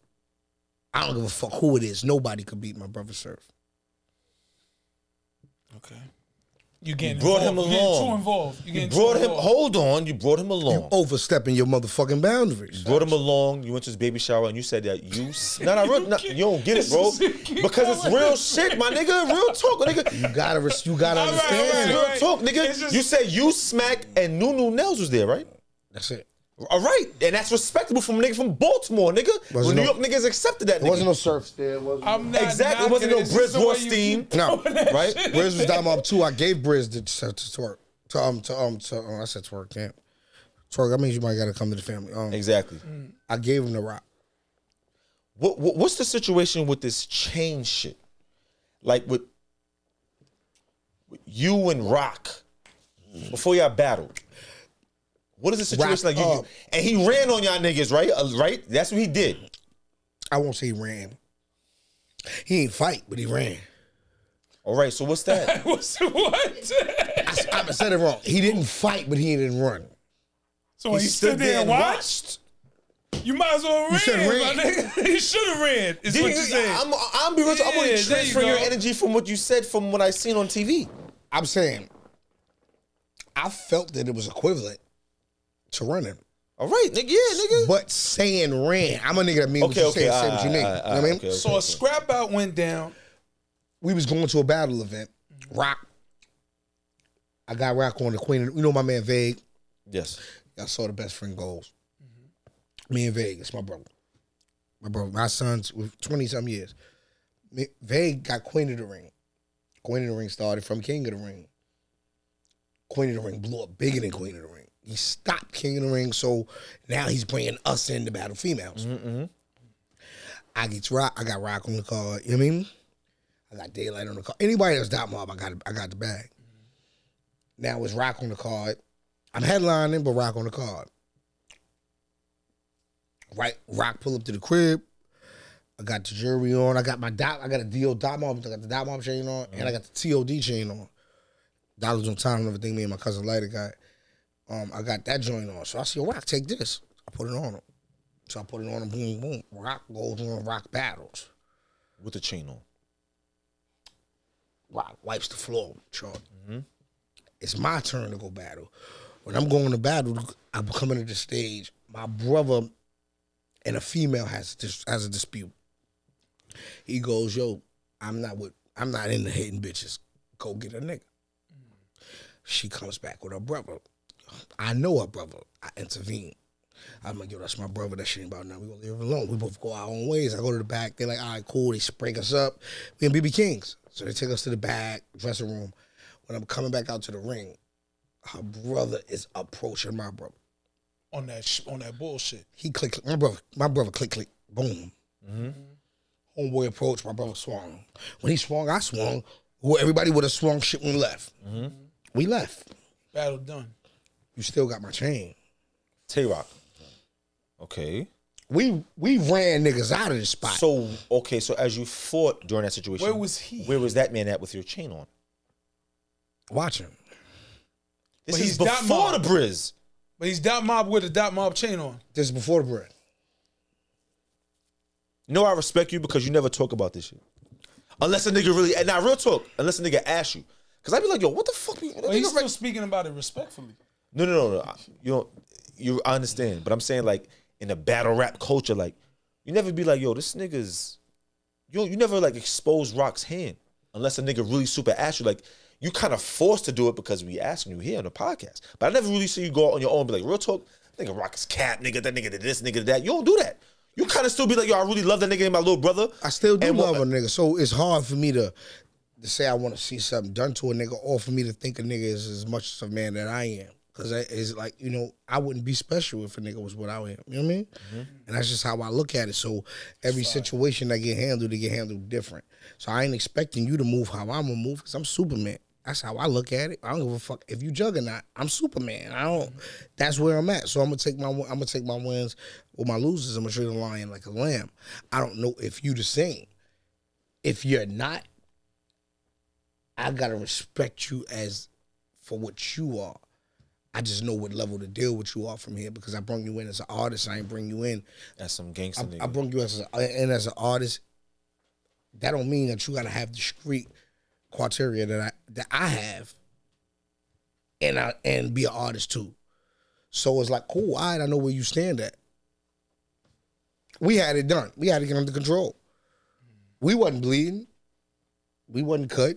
I don't give a fuck who it is. Nobody could beat my brother Surf. Okay. You getting brought him involved. You getting along. too involved. You You getting brought too him. involved. Hold on. You brought him along. You Overstepping your motherfucking boundaries. brought him along. You went to his baby shower and you said that you. s- No, no, real, no, you don't get it, bro. Because it's real shit, my nigga. Real talk, nigga. You gotta, you gotta understand. all It's right, real talk, nigga. Just- you said you smack and Nunu Nails was there, right? That's it. All right, and that's respectable from a nigga from Baltimore, nigga. Wasn't when New no- York niggas accepted that, There nigga. wasn't no Surf there. It wasn't I'm not exactly. It wasn't no knocking it. Briz just the Rothstein. No, right? shit. Briz was down mob too. I gave Briz the to, to twerk. To um to um to um, I said twerk, camp. Twerk, that means you might gotta come to the family. Um Exactly. I gave him the rock. What, what what's the situation with this chain shit? Like with, with you and Rock before y'all battled. What is the situation Rock like? You, up. and he ran on y'all niggas, right? Uh, right? That's what he did. I won't say he ran. He ain't fight, but he ran. All right. So what's that? What's what? I, I said it wrong. He didn't fight, but he didn't run. so when He you stood there and watched, you might as well ran. said ran. my nigga. he should have ran. Is Did what you- you saying? I'm, I'm be real. I'm Yeah, only there you your energy from what you said from what I seen on TV. I'm saying, I felt that it was equivalent to running. All right, nigga. Yeah, nigga. But saying ran, I'm a nigga that mean Okay, what you okay, say, say what you alright, mean. alright, you know what I mean? alright, okay, so a scrap out went down. We was going to a battle event. Rock. I got Rock on the Queen. You know my man Vague. Yes. I saw the best friend goals. Me and Vague, it's my brother. My brother, my son's with 20 some years. Me, Vague got Queen of the Ring. Queen of the Ring started from King of the Ring. Queen of the Ring blew up bigger than Queen of the Ring. He stopped King of the Ring, so now he's bringing us in to battle females. I get rock. I got rock on the card. You know I mean? I got daylight on the card. Anybody that's dot mob, I got I got the bag. Now it's rock on the card. I'm headlining, but rock on the card. Right, rock pull up to the crib. I got the jury on. I got my dot. I got a DO dot mob. I got the dot mob chain on, and I got the TOD chain on. Dollars on time and everything. Me and my cousin Lighter got. Um, I got that joint on. So I see Rock take this. I put it on him. So I put it on him. Boom, boom. Rock goes on. Rock battles. With the chain on. Rock wipes the floor. Charlie. It's my turn to go battle. When I'm going to battle, I'm coming to the stage. My brother and a female has dis- has a dispute. He goes, "Yo, I'm not with. I'm not into hitting bitches. Go get a nigga." She comes back with her brother. I know her brother. I intervene. I'm like, yo, that's my brother. That shit ain't about nothing. We gonna leave it alone. We both go our own ways. I go to the back. They're like, all right, cool. They spring us up. We and BB Kings. So they take us to the back dressing room. When I'm coming back out to the ring, her brother is approaching my brother. on that sh- on that bullshit. He click, click my brother. My brother click click boom. Mm-hmm. Homeboy approached, my brother swung. When he swung, I swung. Well, everybody would have swung shit when we left. Mm-hmm. We left. Battle done. You still got my chain. Tay Roc. Okay. We we ran niggas out of the spot. So okay, so as you fought during that situation, Where was he? Where was that man at with your chain on? Watch him. This But is he's that before the mob. Briz. But he's dot mob with a dot mob chain on. This is before the bread. You know I respect you because you never talk about this shit. Unless a nigga really, and now real talk, unless a nigga ask you. Cause I'd be like, yo, what the fuck? You, But he's still right- speaking about it respectfully. No, no, no, no. I- You don't, you I understand, but I'm saying like in the battle rap culture, like you never be like, yo, this nigga's, you you never like expose Rock's hand unless a nigga really super ask you. Like you kind of forced to do it because we asking you here on the podcast. But I never really see you go out on your own and be like, real talk, nigga Rock is cat, nigga, that nigga did this, nigga did that. You don't do that. You kind of still be like, yo, I really love that nigga and my little brother. I still do And love what- a nigga. So it's hard for me to to say I want to see something done to a nigga, or for me to think a nigga is as much of a man that I am. Cause it's like you know I wouldn't be special if a nigga was what I am. You know what I mean? Mm-hmm. And that's just how I look at it. So every situation that get handled, they get handled different. So I ain't expecting you to move how I'm gonna move because I'm Superman. That's how I look at it. I don't give a fuck if you juggernaut. I'm Superman. I don't. That's where I'm at. So I'm gonna take my I'm gonna take my wins or my losers. I'm gonna treat a lion like a lamb. I don't know if you the same. If you're not, I gotta respect you as for what you are. I just know what level to deal with you are from here because I brought you in as an artist. I ain't bring you in. That's some gangster nigga. I, I brought you as a, in as an artist. That don't mean that you gotta have discrete criteria that I that I have, and I and be an artist too. So it's like cool. All right, I know where you stand at. We had it done. We had to get under control. We wasn't bleeding. We wasn't cut.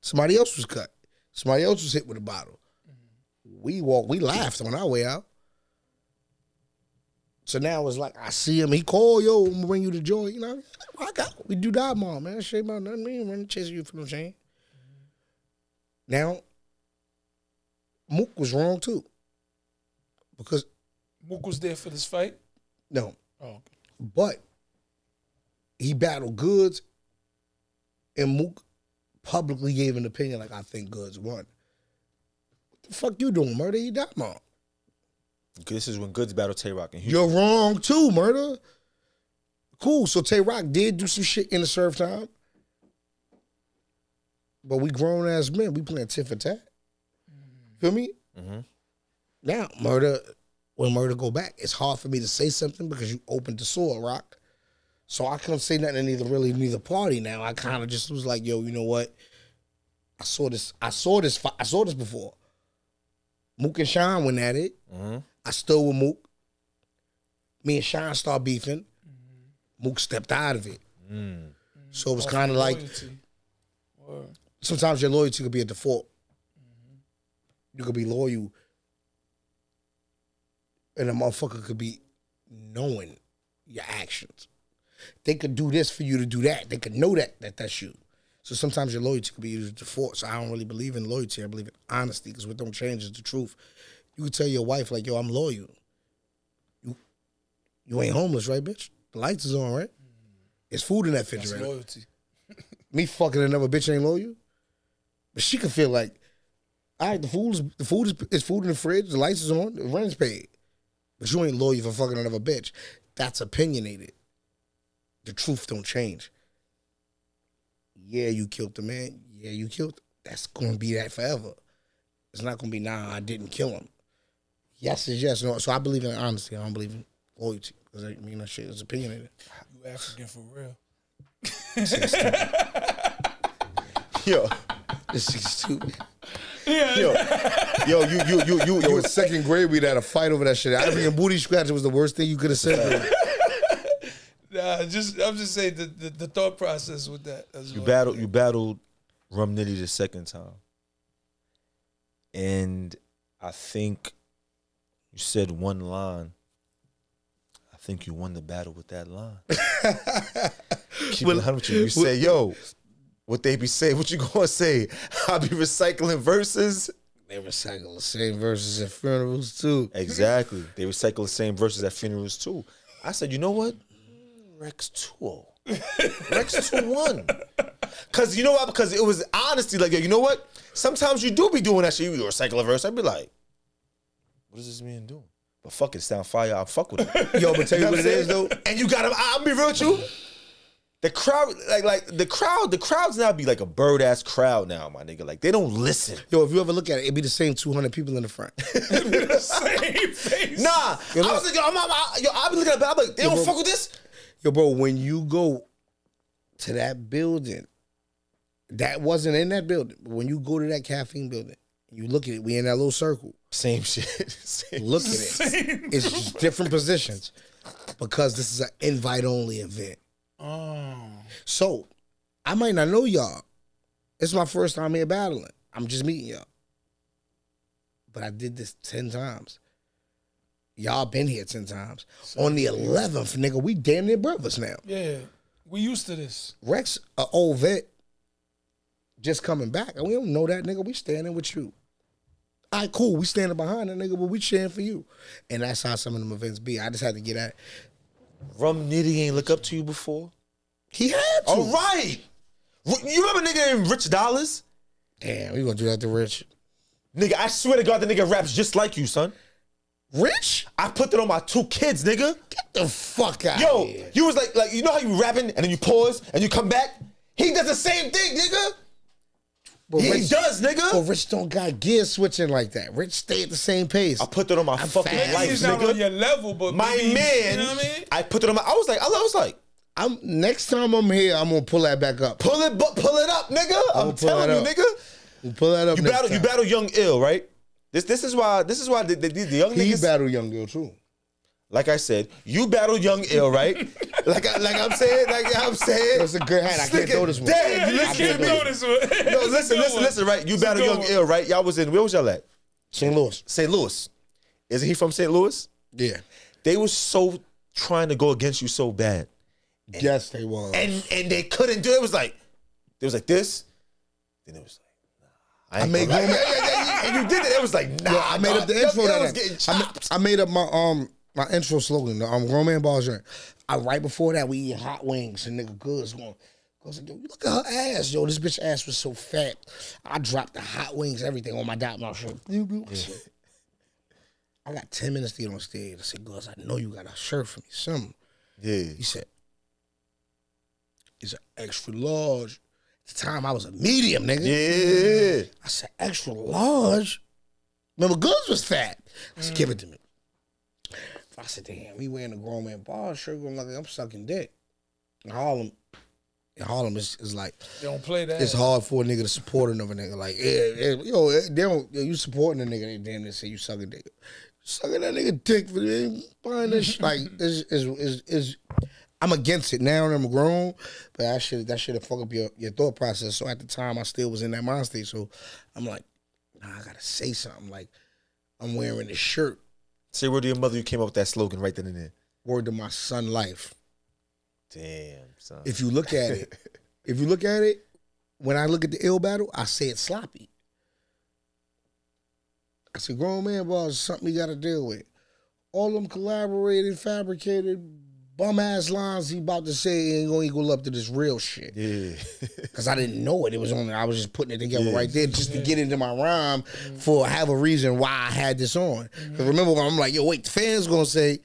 Somebody else was cut. Somebody else was hit with a bottle. We walked. We laughed on our way out. So now it's like I see him. He call yo, I'm gonna bring you the joy. You know, I got. We do that, mom, man. Shit about nothing. Ain't running chasing you for no chain. Now, Mook was wrong too, because Mook was there for this fight. no, Oh, okay. but he battled Goodz, and Mook publicly gave an opinion like I think Goodz won. What the fuck you doing, Murda? You died, mom. this is when Goodz battle Tay Roc and Houston. You're wrong too, Murda. Cool. So Tay Roc did do some shit in the surf time. But we grown ass men, we playing tit for tat. Feel me? Mm -hmm. Now, Murda, when Murda go back, it's hard for me to say something because you opened the soil, Rock. So I couldn't say nothing to neither really neither party now. I kind of just was like, yo, you know what? I saw this, I saw this, I saw this before. Mook and Sean went at it. Mhm. I stood with Mook. Me and Sean started beefing. Mook stepped out of it. Mm. So it was kind of like loyalty. Sometimes your loyalty could be a default. You could be loyal, and a motherfucker could be knowing your actions. They could do this for you to do that. They could know that that that's you. So sometimes your loyalty could be a default. So I don't really believe in loyalty. I believe in honesty because what don't change is the truth. You could tell your wife like, "Yo, I'm loyal." You, you ain't homeless, right, bitch? The lights is on, right? It's food in that That's refrigerator loyalty. me fucking another bitch ain't loyal. But she could feel like, all right, the food is the food is, is food in the fridge, the lights is on, the rent's paid. But you ain't loyal for fucking another bitch. That's opinionated. The truth don't change. Yeah, you killed the man. Yeah, you killed. That's gonna be that forever. It's not gonna be nah, I didn't kill him. Yes is yes. No. So I believe in honesty. I don't believe in loyalty. Because I mean that shit is opinionated. You African for real. Yo, This is stupid. Yeah. yo, yo, you, you, you, you, Yo, you. in second grade, we had a fight over that shit. African booty scratch was the worst thing you could have said. Nah, just I'm just saying the, the, the thought process with that. That's You what- battled, you battled Rum Nitty the second time, and I think you said one line. I think you won the battle with that line. Keep it 100 with you. You say, "Yo, what they be saying? What you gonna say? I be recycling verses." They recycle the same verses at funerals too. Exactly. They recycle the same verses at funerals too. I said, you know what? Rex 2 oh. Rex two one. Cause you know what? Because it was honesty. Like, you know what? Sometimes you do be doing that shit. You recycle a verse. I'd be like, what is this man doing? But fuck it, it's down fire. I'll fuck with it. Yo, but tell you what it is though. And you gotta, I- I'll be real with you. The crowd, like, like the crowd, the crowds now be like a bird ass crowd now, my nigga. Like they don't listen. Yo, if you ever look at it, it'd be the same 200 people in the front. Same face. Nah, I look. was like, yo, I'm, I'm, I, yo, I be looking at it, I'm like, they don't bro. fuck with this. Yo, bro, when you go to that building, that wasn't in that building. But when you go to that caffeine building, you look at it, we in that little circle. Same shit. Same. Look at it. It's just different positions because this is an invite only event. Oh. So I might not know y'all. It's my first time here battling. I'm just meeting y'all. But I did this 10 times. Y'all been here 10 times. On the 11th, nigga, we damn near brothers now. Yeah. We used to this. Rex, a old vet, just coming back. And we don't know that nigga. We standing with you. All right, cool. We standing behind that nigga, but we cheering for you. And that's how some of them events be. I just had to get at it. Rum Nitty ain't look up to you before. He had to. All right. You remember nigga named Rich Dollars? Damn, we gonna do that to Rich. Nigga, I swear to God, the nigga raps just like you, son. Rich? I put that on my two kids, nigga. Get the fuck out Yo, here. you was like, like you know how you rapping and then you pause and you come back. He does the same thing, nigga. But He Rich, does, nigga. But Rich don't got gear switching like that. Rich stay at the same pace. I put that on my I'm fucking fast. Maybe life, he's not on nigga. your level, but My maybe, man, You know what I mean? I put it on my. I was like, I was like, I'm next time I'm here, I'm gonna pull that back up. pull it, bu- pull it up, nigga. I'm pull telling you, that nigga. Pull that up. You next battle, you battle Young Ill, right? This, this is why, this is why the, the, the young He niggas. battle Young Girl too. like I said, you battle Young Ill, right? like, I, like I'm saying, like I'm saying. That's a good hat. I can't Nigga, throw this one. Damn, you listen can't to throw this one. No, listen, listen, one. listen, right? You It's a battle Young one. Ill, right? Y'all was in, where was y'all at? St. Louis. St. Louis. Isn't he from St. Louis? Yeah. They was so trying to go against you so bad. Yes, they was. And and they couldn't do it. It was like, it was like this. Then it was nah, I, made yeah, yeah, yeah, yeah. And you did it. It was like, nah. Yo, I made up the intro Ill was that. getting I, chopped. I made up my um my intro slogan. The um, grown man bars joint. I right before that we eat hot wings and nigga Goodz going. Goes like, yo, look at her ass, yo. This bitch ass was so fat. I dropped the hot wings, everything on my dot mouth shirt. I got ten minutes to get on stage. I said, "Girls, I know you got a shirt for me, something." Yeah. He said, "It's an extra large." At the time, I was a medium, nigga. Yeah. I said, extra large? Remember, Goodz was fat. I said, give it to me. I said, damn, we wearing a grown man ball shirt going like I'm sucking dick. In Harlem, in Harlem, it's, it's like, They don't play that. it's hard for a nigga to support another nigga. Like, yeah, yeah, yo, they don't, yo, you supporting a nigga, they damn near say you sucking dick. Sucking that nigga dick for them, buying this shit. Like, is is is is I'm against it now and I'm grown, but that should that should have fucked up your, your thought process. So at the time I still was in that mind state. So I'm like, nah, I gotta say something. Like, I'm wearing this shirt. Say where to your mother you came up with that slogan right then and there. Word to my son life. Damn, son. If you look at it, if you look at it, when I look at the ill battle, I say it's sloppy. I said, grown man bars is something you gotta deal with. All them collaborated, fabricated, bum ass lines he about to say ain't gonna equal up to this real shit. yeah. Cause I didn't know it. It was only I was just putting it together Yeah. right there just to get into my rhyme for have a reason why I had this on. Cause remember when I'm like, yo, wait, the fans gonna say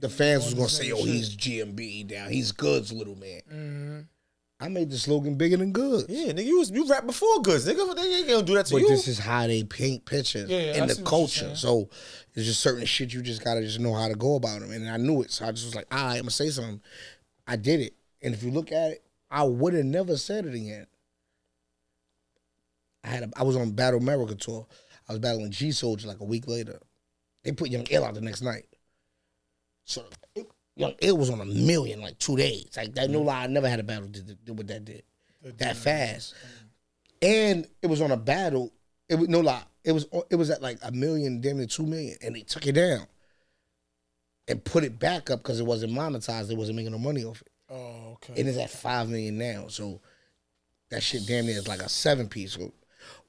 the fans was gonna say, oh, yo, he's GMB down. He's Good's little man. I made the slogan bigger than Good. Yeah, nigga, you was you rap before Goodz, nigga. They ain't gonna do that to But you. this is how they paint pictures Yeah, yeah, I in the what you're culture. So it's just certain shit you just gotta just know how to go about them. And I knew it, so I just was like, all right, I'm gonna say something. I did it, and if you look at it, I would have never said it again. I had a, I was on Battle America tour. I was battling G Soldier like a week later. They put Young Ill out the next night. So Young Ill was on a million like two days. Like that, no lie, I never had a battle did, did what that did that fast. And it was on a battle. It was no lie. It was it was at like a million, damn near two million, and they took it down and put it back up because it wasn't monetized. They wasn't making no money off it. Oh, okay. And It is at five million now. So that shit damn near is like a seven piece. So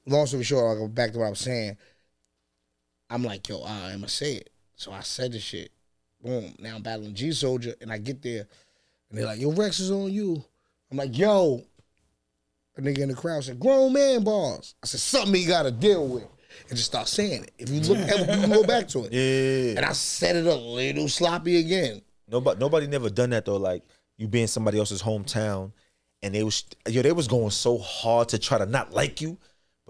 long story short, I'll go back to what I was saying. I'm like, yo, uh, I'm gonna say it. So I said the shit. Boom. Now I'm battling G Soldier, and I get there. And they're like, yo, Rex is on you. I'm like, yo. A nigga in the crowd said, grown man bars. I said, something you gotta deal with. And just start saying it. If you look ever, you can go back to it. Yeah. And I said it a little sloppy again. Nobody nobody never done that though. Like you being somebody else's hometown and they was yo, they was going so hard to try to not like you,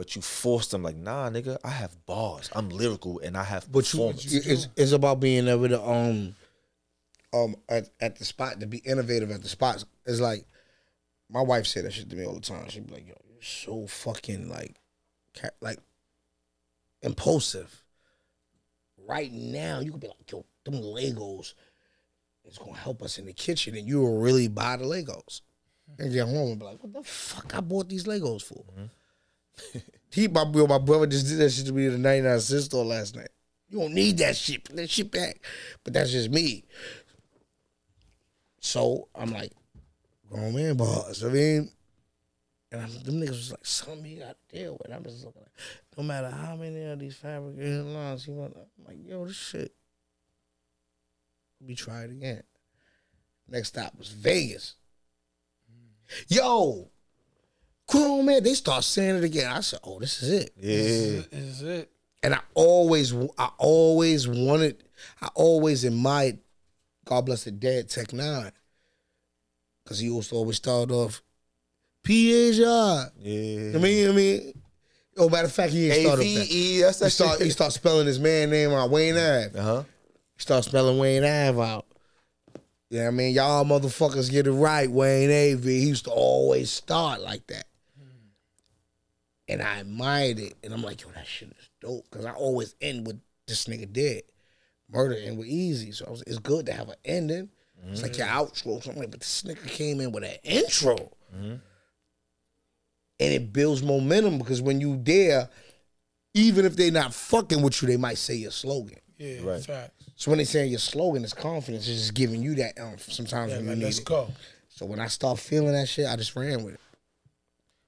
but you force them like, nah, nigga, I have bars. I'm lyrical and I have But you, performance. it's, it's about being able to um um at, at the spot to be innovative at the spots. It's like my wife said that shit to me all the time. She'd be like, "Yo, you're so fucking like, like impulsive." Right now, you could be like, "Yo, them Legos is gonna help us in the kitchen," and you will really buy the Legos. And get home and be like, "What the fuck I bought these Legos for?" he, my, my brother just did that shit to me in the 99 cent store last night. You don't need that shit. Put that shit back. But that's just me. So I'm like, grown man bars. I mean, and I'm, them niggas was like, something you got to deal with. I'm just looking like, no matter how many of these fabricated lines you want, I'm like, yo, this shit. Let me try it again. Next stop was Vegas. Yo, grown man, they start saying it again. I said, oh, this is it. yeah. Is, is it? And I always, I always wanted, I always in admired, God bless the dead, Tech Nine, because he used to always start off, P.H.I. Yeah. I mean, I mean, oh, matter of fact, he ain't start that. A-V-E, that's He that start, he start spelling his man name out, Wayne Ave. Uh-huh. He start spelling Wayne Ave out. Yeah, I mean, y'all motherfuckers get it right, Wayne Ave. He used to always start like that. And I admired it. And I'm like, yo, that shit is dope. Because I always end with this nigga dead. Murda end with easy. So I was, it's good to have an ending. It's like your outro. So I'm like, but this nigga came in with an intro. And it builds momentum because when you there, even if they're not fucking with you, they might say your slogan. Yeah, Right. facts. So when they say your slogan is confidence, it's just giving you that um, sometimes Yeah, when you like, need let's it. go. So when I start feeling that shit, I just ran with it.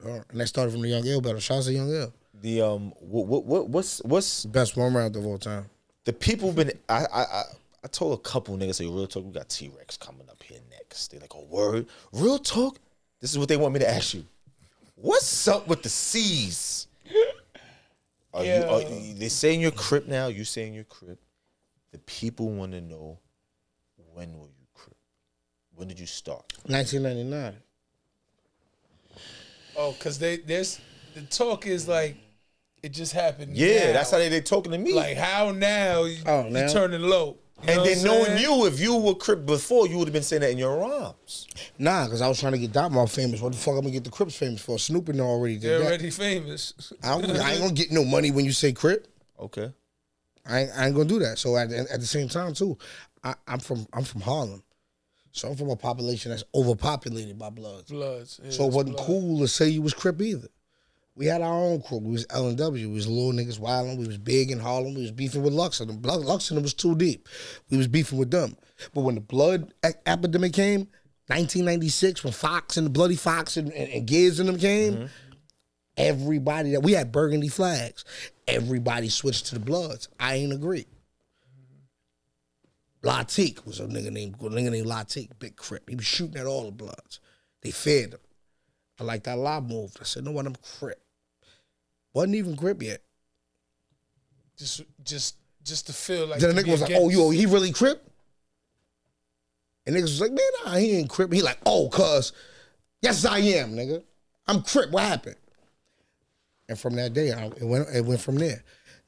And that started from the Young Ill battle. Shout out to Young Ill. The um what what, what what's what's Best one round of all time. the people been I I I, I told a couple niggas say real talk we got T Rex coming up here next. They like a word real talk. This is what they want me to ask you. What's up with the C's? Are you, are Yeah. you they saying your crip now? You saying your crip? The people want to know when were you crip? When did you start? 1999. Oh, cause they there's the talk is like it just happened. Yeah, now. that's how they they talking to me. Like how now you, Oh, you turning low. You and then knowing you, if you were crip before, you would have been saying that in your rhymes. Nah, because I was trying to get Dot Mob famous. What the fuck I'm gonna get the Crips famous for? Snoop and already did They're that. already famous. I, don't- I ain't gonna get no money when you say Crip. Okay. I ain't, I ain't gonna do that. So at the, at the same time too, I, I'm from I'm from Harlem, so I'm from a population that's overpopulated by Bloods. Bloods. yeah, So it wasn't blood. cool to say you was Crip either. We had our own crew. We was L and W. We was little niggas wilding. We was big in Harlem. We was beefing with Lux and them. Lux and them was too deep. We was beefing with them. But when the blood epidemic came, 1996, when Fox and the Bloody Fox and, and, and Giz and them came, mm-hmm. everybody that we had burgundy flags, everybody switched to the Bloods. I ain't agree. Latik was a nigga named a nigga named Latik, big crip. He was shooting at all the Bloods. They feared him. I like that lob move. I said, no one, I'm crip. Wasn't even crip yet. Just just just to feel like then the nigga was like, oh, against- oh, yo, he really crip? And niggas was like, man, nah, he ain't crip. He like, oh, cuz, yes, I am, nigga. I'm crip. What happened? And from that day, I, it went it went from there.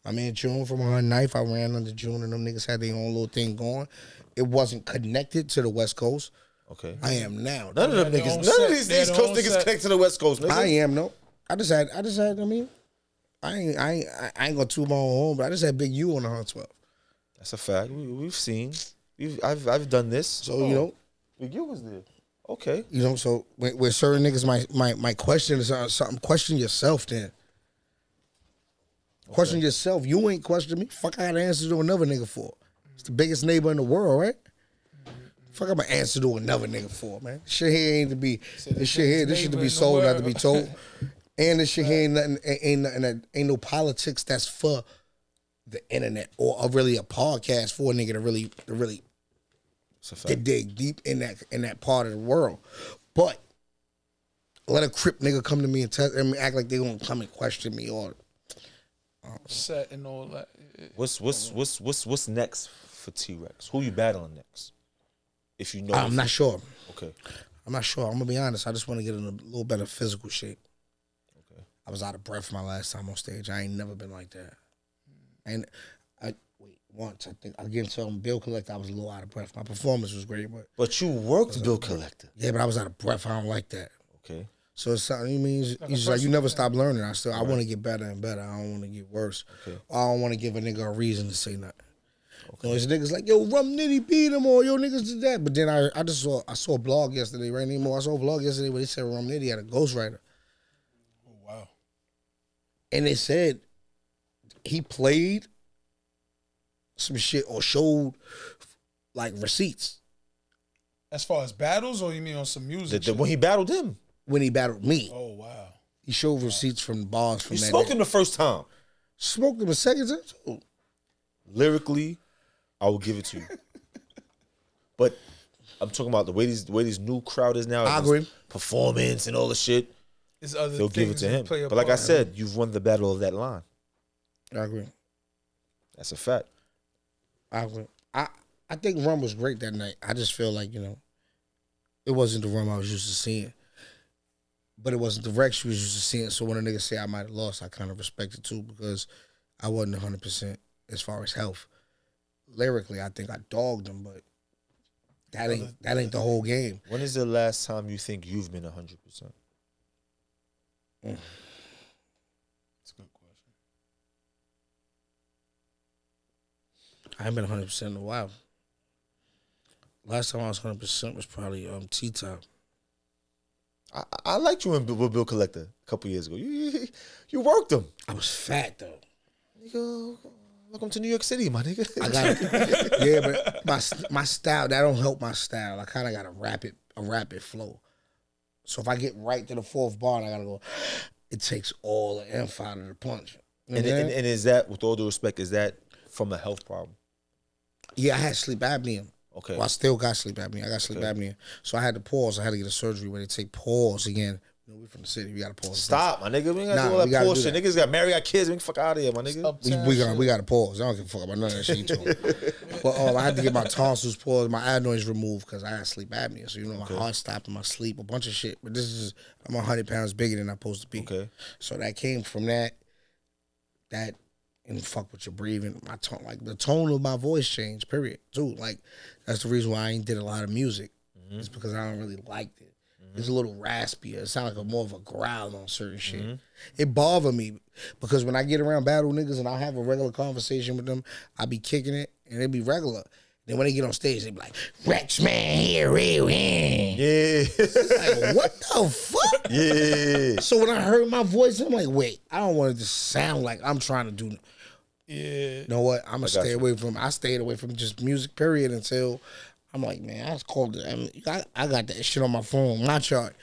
My man June from her knife, I ran under June, and them niggas had their own little thing going. It wasn't connected to the West Coast. Okay. I am now. None of them niggas, don't none of these they East Coast niggas set- connect to the West Coast. Nigga. I am no. I just had. I just had. I mean, I ain't. I ain't. I ain't gonna toot my own home, but I just had Big U on the Hunt Twelve. That's a fact. We, we've seen. We've, I've I've done this. So you know, Big U was there. Okay. you know. So when, where certain niggas might might might question something, something, question yourself. Then question yourself. You ain't question me. Fuck, I got to answer to another nigga for. It's the biggest neighbor in the world, right? Fuck, I'm gonna answer to another nigga for, man. This shit here ain't to be. This shit here. This shit to be sold, not to be told. And this shit here ain't nothing. Ain't, ain't nothing. That, ain't no politics that's for the internet or a, really a podcast for a nigga to really to really to dig deep in that in that part of the world. But let a crip nigga come to me and tell I mean, act like they gonna come and question me or Set and all that. What's what's what's what's what's next for T Rex? Who you battling next? If you know, I'm not sure. Okay, I'm not sure. I'm gonna be honest. I just want to get in a little better physical shape. okay. I was out of breath my last time on stage. I ain't never been like that. And I wait once. I think again, so on Bill Collector, I was a little out of breath. My performance was great, but But you worked Bill Collector. yeah, but I was out of breath. I don't like that. Okay. So it's something. You mean he's he's like you never stop learning. I still I want to get better and better. I don't want to get worse. Okay. I don't want to give a nigga a reason to say nothing. You know, niggas like yo, Rum Nitty beat him or yo niggas did that. But then I I just saw I saw a blog yesterday, right anymore. I saw a blog yesterday where they said Rum Nitty had a ghostwriter. Oh, wow. and they said he played some shit or showed like receipts As far as battles, or you mean on some music? the, shit? when he battled him, when he battled me. oh wow. He showed receipts from bars from you that. spoke day. him the first time. Smoked him a second time too. Lyrically, I will give it to you. but I'm talking about the way these the way these new crowd is now. I agree. Performance and all the shit. It's other They'll give it to him. But like I part. said, you've won the battle of that line. I agree. That's a fact. I agree. I I think Rum was great that night. I just feel like you know, it wasn't the Rum I was used to seeing. But it wasn't the Rex you was used to seeing. So when a nigga say I might have lost, I kind of respect it too because I wasn't 100 percent as far as health. Lyrically, I think I dogged him, but that ain't that ain't the whole game. When is the last time you think you've been 100%? That's a good question. I haven't been 100 percent in a while. Last time I was 100 percent was probably um T Top. I, I liked you in Bill, with Bill Collector a couple years ago. You, you, you worked him. I was fat though. Nigga, welcome to New York City, my nigga. I got yeah, but my my style that don't help my style. I kind of got a rapid a rapid flow. So if I get right to the fourth bar, and I gotta go. It takes all the inf out of the punch. And, and, and is that, with all due respect, is that from a health problem? yeah, I had sleep apnea. Okay. Well, I still got sleep apnea. I got sleep Okay. apnea. So I had to pause. I had to get a surgery where they take pause again. You know, we from the city. We got to pause. Stop, my nigga. We ain't got Nah, to do all that gotta bullshit. Niggas got married, got kids. We can fuck out of here, my nigga. We, we got shit. we got to pause. I don't give a fuck about none of that shit. you but um, I had to get my tonsils paused, my adenoids removed because I had sleep apnea. So you know, my heart stopped and my sleep, a bunch of shit. But this is I'm hundred pounds bigger than I'm supposed to be. Okay. So that came from that. That and fuck with your breathing. My tone, like the tone of my voice changed. Period. Too. Like that's the reason why I ain't did a lot of music. Mm-hmm. It's because I don't really liked it. Mm-hmm. It's a little raspier. It sounds like a more of a growl on certain shit. Mm-hmm. It bother me because when I get around battle niggas and I have a regular conversation with them, I be kicking it and it be regular. Then when they get on stage, they be like, "Rex man here, real in." Yeah. Like, what the fuck? yeah. So when I heard my voice, I'm like, wait, I don't want it to sound like I'm trying to do. Yeah. You know what? I'm gonna stay you. away from. I stayed away from just music. Period. Until I'm like, man, I was called. I, mean, I, I got that shit on my phone, my chart.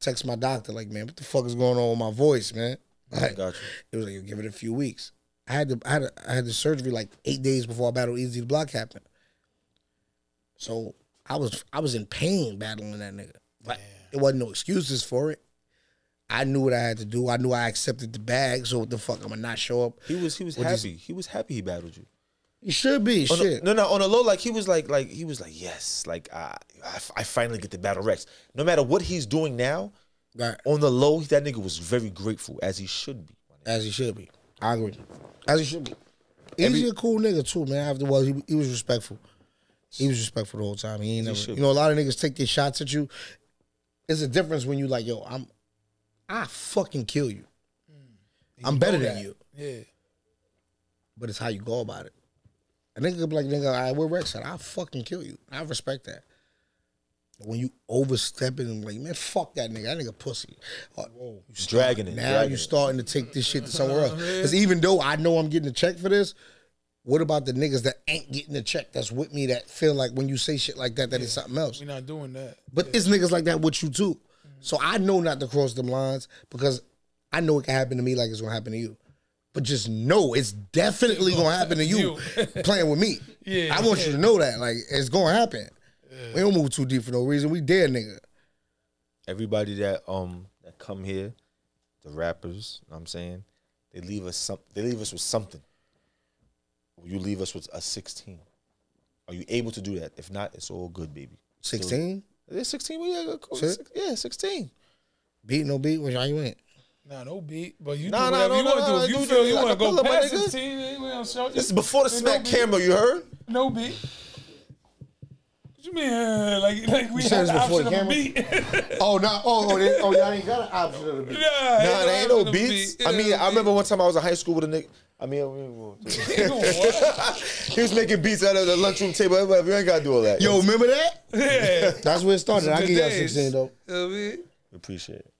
Text my doctor, like, man, what the fuck is going on with my voice, man? Like, got you. It was like, give it a few weeks. I had the I had a, I had the surgery like eight days before I battled Easy the Block happened. So I was I was in pain battling that nigga, but it wasn't no excuses for it. I knew what I had to do. I knew I accepted the bag. So what the fuck? I'm gonna not show up. He was he was happy. He was happy he battled you. He should be On shit. a, no, no, on a low, like he was like, like he was like, yes, like uh, I, I finally get to battle Rex. No matter what he's doing now, Right. on the low, that nigga was very grateful, as he should be. As he should be. I agree. As he should be. Easy a cool nigga too, man. Afterwards, he, he was respectful. He was respectful the whole time. He ain't never. You know, a lot of niggas take their shots at you. It's a difference when you like, yo, I'm, I fucking kill you. Mm. I'm better than you. Yeah. But it's how you go about it. A nigga be like, nigga, all right, where Rex at? I'll fucking kill you. I respect that. But when you overstepping and like, man, fuck that nigga. That nigga pussy. Uh, Whoa. you Dragging it, Now dragging you're it. starting to take this shit to somewhere else. Because even though I know I'm getting a check for this, what about the niggas that ain't getting a check that's with me that feel like when you say shit like that, that it's something else? We're not doing that. But it's niggas like that with you too. So I know not to cross them lines because I know it can happen to me like it's gonna happen to you. But just know it's definitely gonna happen to you You. playing with me. Yeah, I want you to know that. Like it's gonna happen. We don't move too deep for no reason. We dead nigga. Everybody that um that come here, the rappers, you know what I'm saying, they leave us some they leave us with something. You leave us with a 16. Are you able to do that? If not, it's all good, baby. Sixteen. Yeah, 16. well, Yeah, cool. Shit. yeah, 16. Beat no beat. Which how you went? Nah, no beat, but you Nah, do nah, whatever no, you no, want to no, do. If no, you feel the you want to go acapella, my past nigga. 16, anyway, I'm. This is before the smack no beat. camera, you heard? No beat. What you mean? uh, Like, like we had it's the before option the of a beat? Oh no! Oh, oh, they, oh, y'all ain't got an option of the beat. nah, Nah, there ain't no option of a beats. beat. I mean, I remember one time I was in high school with a nigga. I mean, I mean, What? he was making beats out of the lunchroom table. Everybody, You ain't gotta do all that. Yo, remember that? Yeah. That's where it started. I Good give y'all sixteen though. You know what I mean? appreciate it.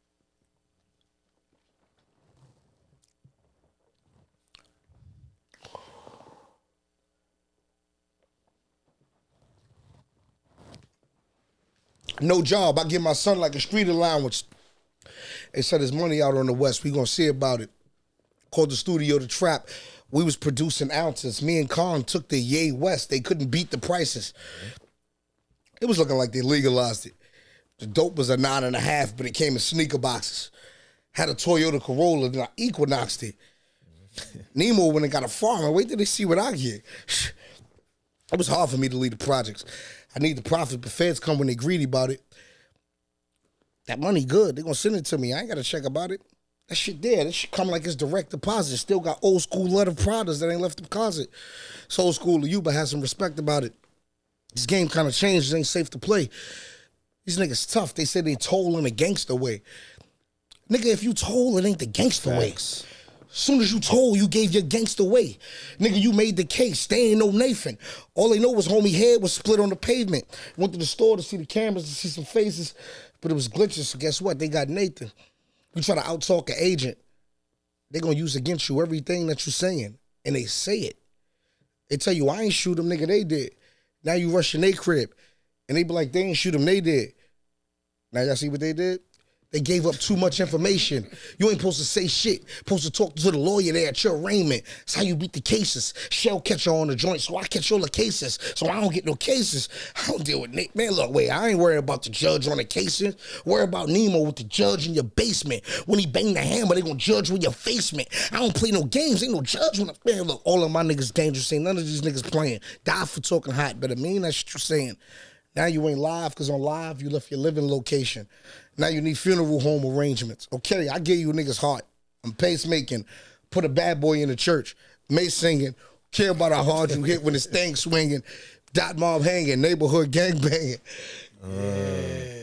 No job. I give my son like a street allowance. They said his money out on the west. We gonna see about it. Called the studio the trap. We was producing ounces. Me and Khan took the yay west. They couldn't beat the prices. It was looking like they legalized it. The dope was a nine and a half, but it came in sneaker boxes. Had a Toyota Corolla, then I equinoxed it. Nemo when they got a farm. Wait till they see what I get. It was hard for me to lead the projects. I need the profit, but feds come when they greedy about it. That money good. They gonna send it to me. I ain't gotta check about it. That shit there. That shit come like it's direct deposit. Still got old school letter products that ain't left the closet. It's old school to you, but has some respect about it. This game kind of changed. It ain't safe to play. These niggas tough. They said they told in a gangster way. Nigga, if you told, it ain't the gangster way. Soon as you told, you gave your gangster way. Nigga, you made the case. They ain't no Nathan. All they know was homie head was split on the pavement. Went to the store to see the cameras, to see some faces, but it was glitches. So guess what? They got Nathan. You try to outtalk an agent, they gonna use against you everything that you're saying. And they say it. They tell you, I ain't shoot them, nigga, they did. Now you rushing they crib. And they be like, they ain't shoot them, they did. Now y'all see what they did? They gave up too much information. You ain't supposed to say shit. Supposed to talk to the lawyer there at your arraignment. That's how you beat the cases. Shell catch her on the joint, so I catch all the cases. So I don't get no cases. I don't deal with Nick. Man, look, wait, I ain't worried about the judge on the cases. Worry about Nemo with the judge in your basement. When he bang the hammer, they gonna judge with your basement. I don't play no games. Ain't no judge when I, man, look, all of my niggas dangerous. Ain't none of these niggas playing. Die for talking hot. But I mean that's what you're saying. Now you ain't live because on live you left your living location. Now you need funeral home arrangements. Okay, I give you niggas heart. I'm pacemaking. Put a bad boy in the church. May singing. Care about how hard you hit when it's thing swinging. Dot mob hanging. Neighborhood gang banging.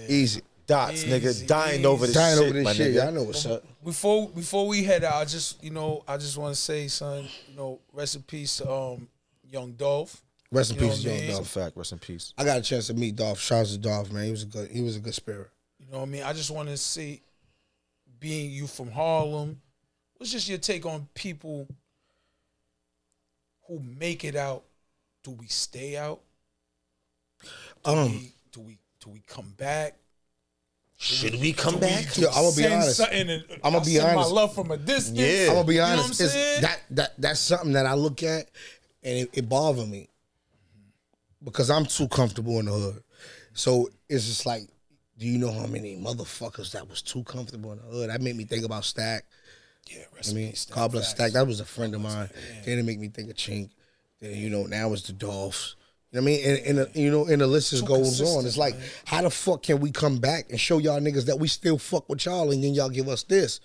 Easy. Dots, nigga, dying over this Dying shit, over this my shit. nigga. I know what's up. Before before we head out, I just you know I just want to say, son, you know, rest in peace to um, Young Dolph. Rest in You peace, I Young mean? That's a Dolph. fact. Rest in peace. I got a chance to meet Dolph. Shouts to Dolph, man. He was a good. He was a good spirit. You know what I mean? I just want to see, being you from Harlem, what's just your take on people who make it out? Do we stay out? Do Um, we, do we do we come back? Should we come Do back? We, Yo, I'ma be honest. something and I'ma be send honest. My love from a distance. Yeah. I'm gonna be You know what honest. I'm it's- that that that's something that I look at and it, it bothers me because I'm too comfortable in the hood. So it's just like, do you know how many motherfuckers that was too comfortable in the hood? That made me think about Stack. Yeah, I mean. God bless Stack. That was a friend of mine. Then it make me think of Chinx. Then you know now it's the Dolphs. You know what I mean? And, and the, you know, and the list just Too goes on. It's like, man. how the fuck can we come back and show y'all niggas that we still fuck with y'all, and then y'all give us this?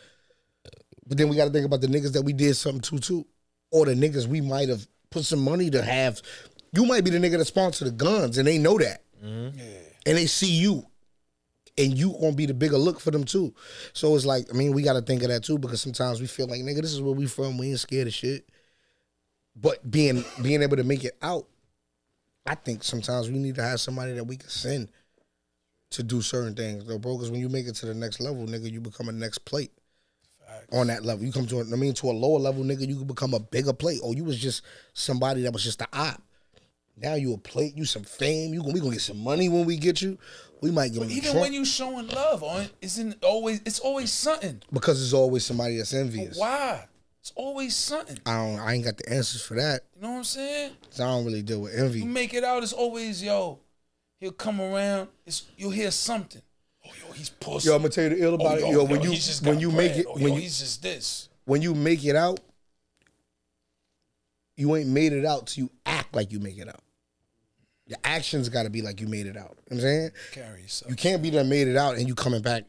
But then we got to think about the niggas that we did something to too, or the niggas we might have put some money to have. You might be the nigga that sponsor the guns, and they know that, mm-hmm. and they see you, and you gonna be the bigger look for them too. So it's like, I mean, we got to think of that too, because sometimes we feel like, nigga, this is where we from. We ain't scared of shit. But being being able to make it out, I think sometimes we need to have somebody that we can send to do certain things, though, bro. Because when you make it to the next level, nigga, you become a next plate on that level. You come to, a, I mean, to a lower level, nigga, you can become a bigger plate. Or you was just somebody that was just a op. Now you a plate, you some fame. You gonna we gonna get some money when we get you. We might get But even trunk when you showing love oh, on, isn't always it's always something. because there's always somebody that's envious. Why? It's always something. I don't. I ain't got the answers for that. You know what I'm saying? 'cause I don't really deal with envy. You make it out, it's always yo. He'll come around. It's you'll hear something. Oh yo, he's pussy. Yo, I'm gonna tell you the ill Oh, about yo, it. Yo, yo, when you he's just when got you bread. make it Oh, when yo, you he's just this. when you make it out, you ain't made it out till you act like you make it out. Your actions got to be like you made it out. You know what I'm saying Carry yourself. you can't be done made it out and you coming back.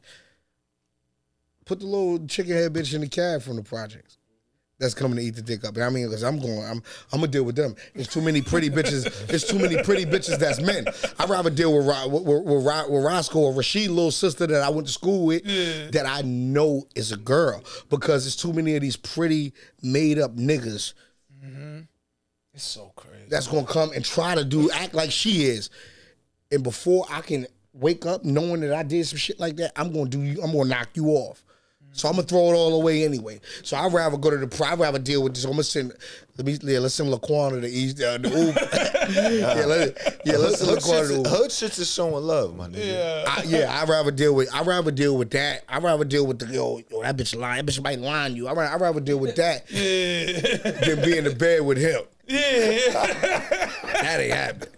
Put the little chicken head bitch in the cab from the projects. That's coming to eat the dick up. I mean, because I'm going, I'm, I'm gonna deal with them. There's too many pretty bitches. There's too many pretty bitches that's men. I'd rather deal with with, with, with, with Roscoe or Rashid, little sister that I went to school with, that I know is a girl. Because there's too many of these pretty made up niggas Mm-hmm. It's so crazy. that's gonna come and try to do act like she is. And before I can wake up knowing that I did some shit like that, I'm gonna do you. I'm gonna knock you off. So I'm gonna throw it all away anyway. So I'd rather go to the. pri- I'd rather deal with this. I'm gonna send. Let me. Yeah, let's send Laquan to the east. Uh, the Uber. yeah, let, yeah, let's send Hood Laquan to the Uber. hood shits is showing love, my nigga. yeah. I, yeah, I'd rather deal with. I'd rather deal with that. I'd rather deal with the yo. Yo, that bitch lying. That bitch might lie on you. I'd rather, I'd rather deal with that Yeah. than be in the bed with him. yeah. That ain't happening.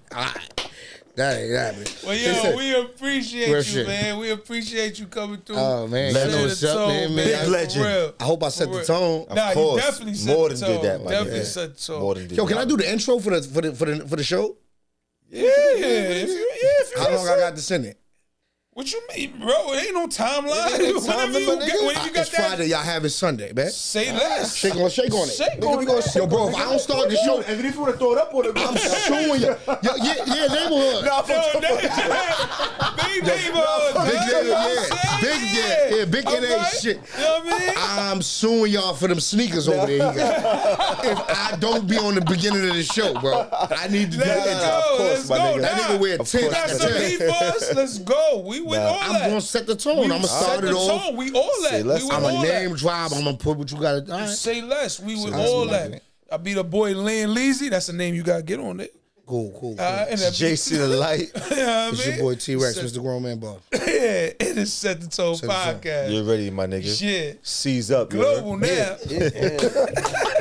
All right. That ain't happening. Well, yo, said- we appreciate you, shit. man. We appreciate you coming through. Oh, man. Set Y'all know the up, tone, man, man. Big legend. I hope I set the real. tone. Of Nah, course. you definitely set More the than tone. did that, my Definitely nigga. set the tone. More than did Yo, can that. I do the intro for the for the for the for the show? Yeah, if you, yeah, if you How long I got to send it? What you mean, bro? It ain't no timeline. It ain't time Whenever you limit, get, nigga. whenever you got it's that, Friday. Y'all have it Sunday, man. say less. Shake on, shake on it. Shake Nigga, on we gonna, that. yo, bro, if I don't start the show, And then if you want to throw it up on the I'm suing you. Yo, yeah, yeah, neighborhood. Nah, Yo, fuck that- big neighborhood, Big man. neighborhood, You yeah. I'm saying? Big, yeah, yeah, big All NA right. shit. You know what I mean? I'm suing y'all for them sneakers over there. He if I don't be on the beginning of the show, bro, I need to do Let's that. go. of course, Let's my go. nigga. That nigga wear Of ten. course, Got my some nigga. heat for us? Let's go. We with Nah. all I'm that. gonna set the tone. We I'm gonna set start the it off. tone. We all Say that. less. We I'm all a name that. drop. I'm gonna put what you got to. All right. Say less. We with all that. nigga. I be the boy Lynn Leasy. That's the name you gotta get on it. Cool, cool. cool. Uh, and that JC the light. You know what I it's your boy T Rex, Set- Mr. Grown Man Ball. Yeah, it is set the tone Set the podcast. You're ready, my nigga. Shit. Seize up, Global heard? now.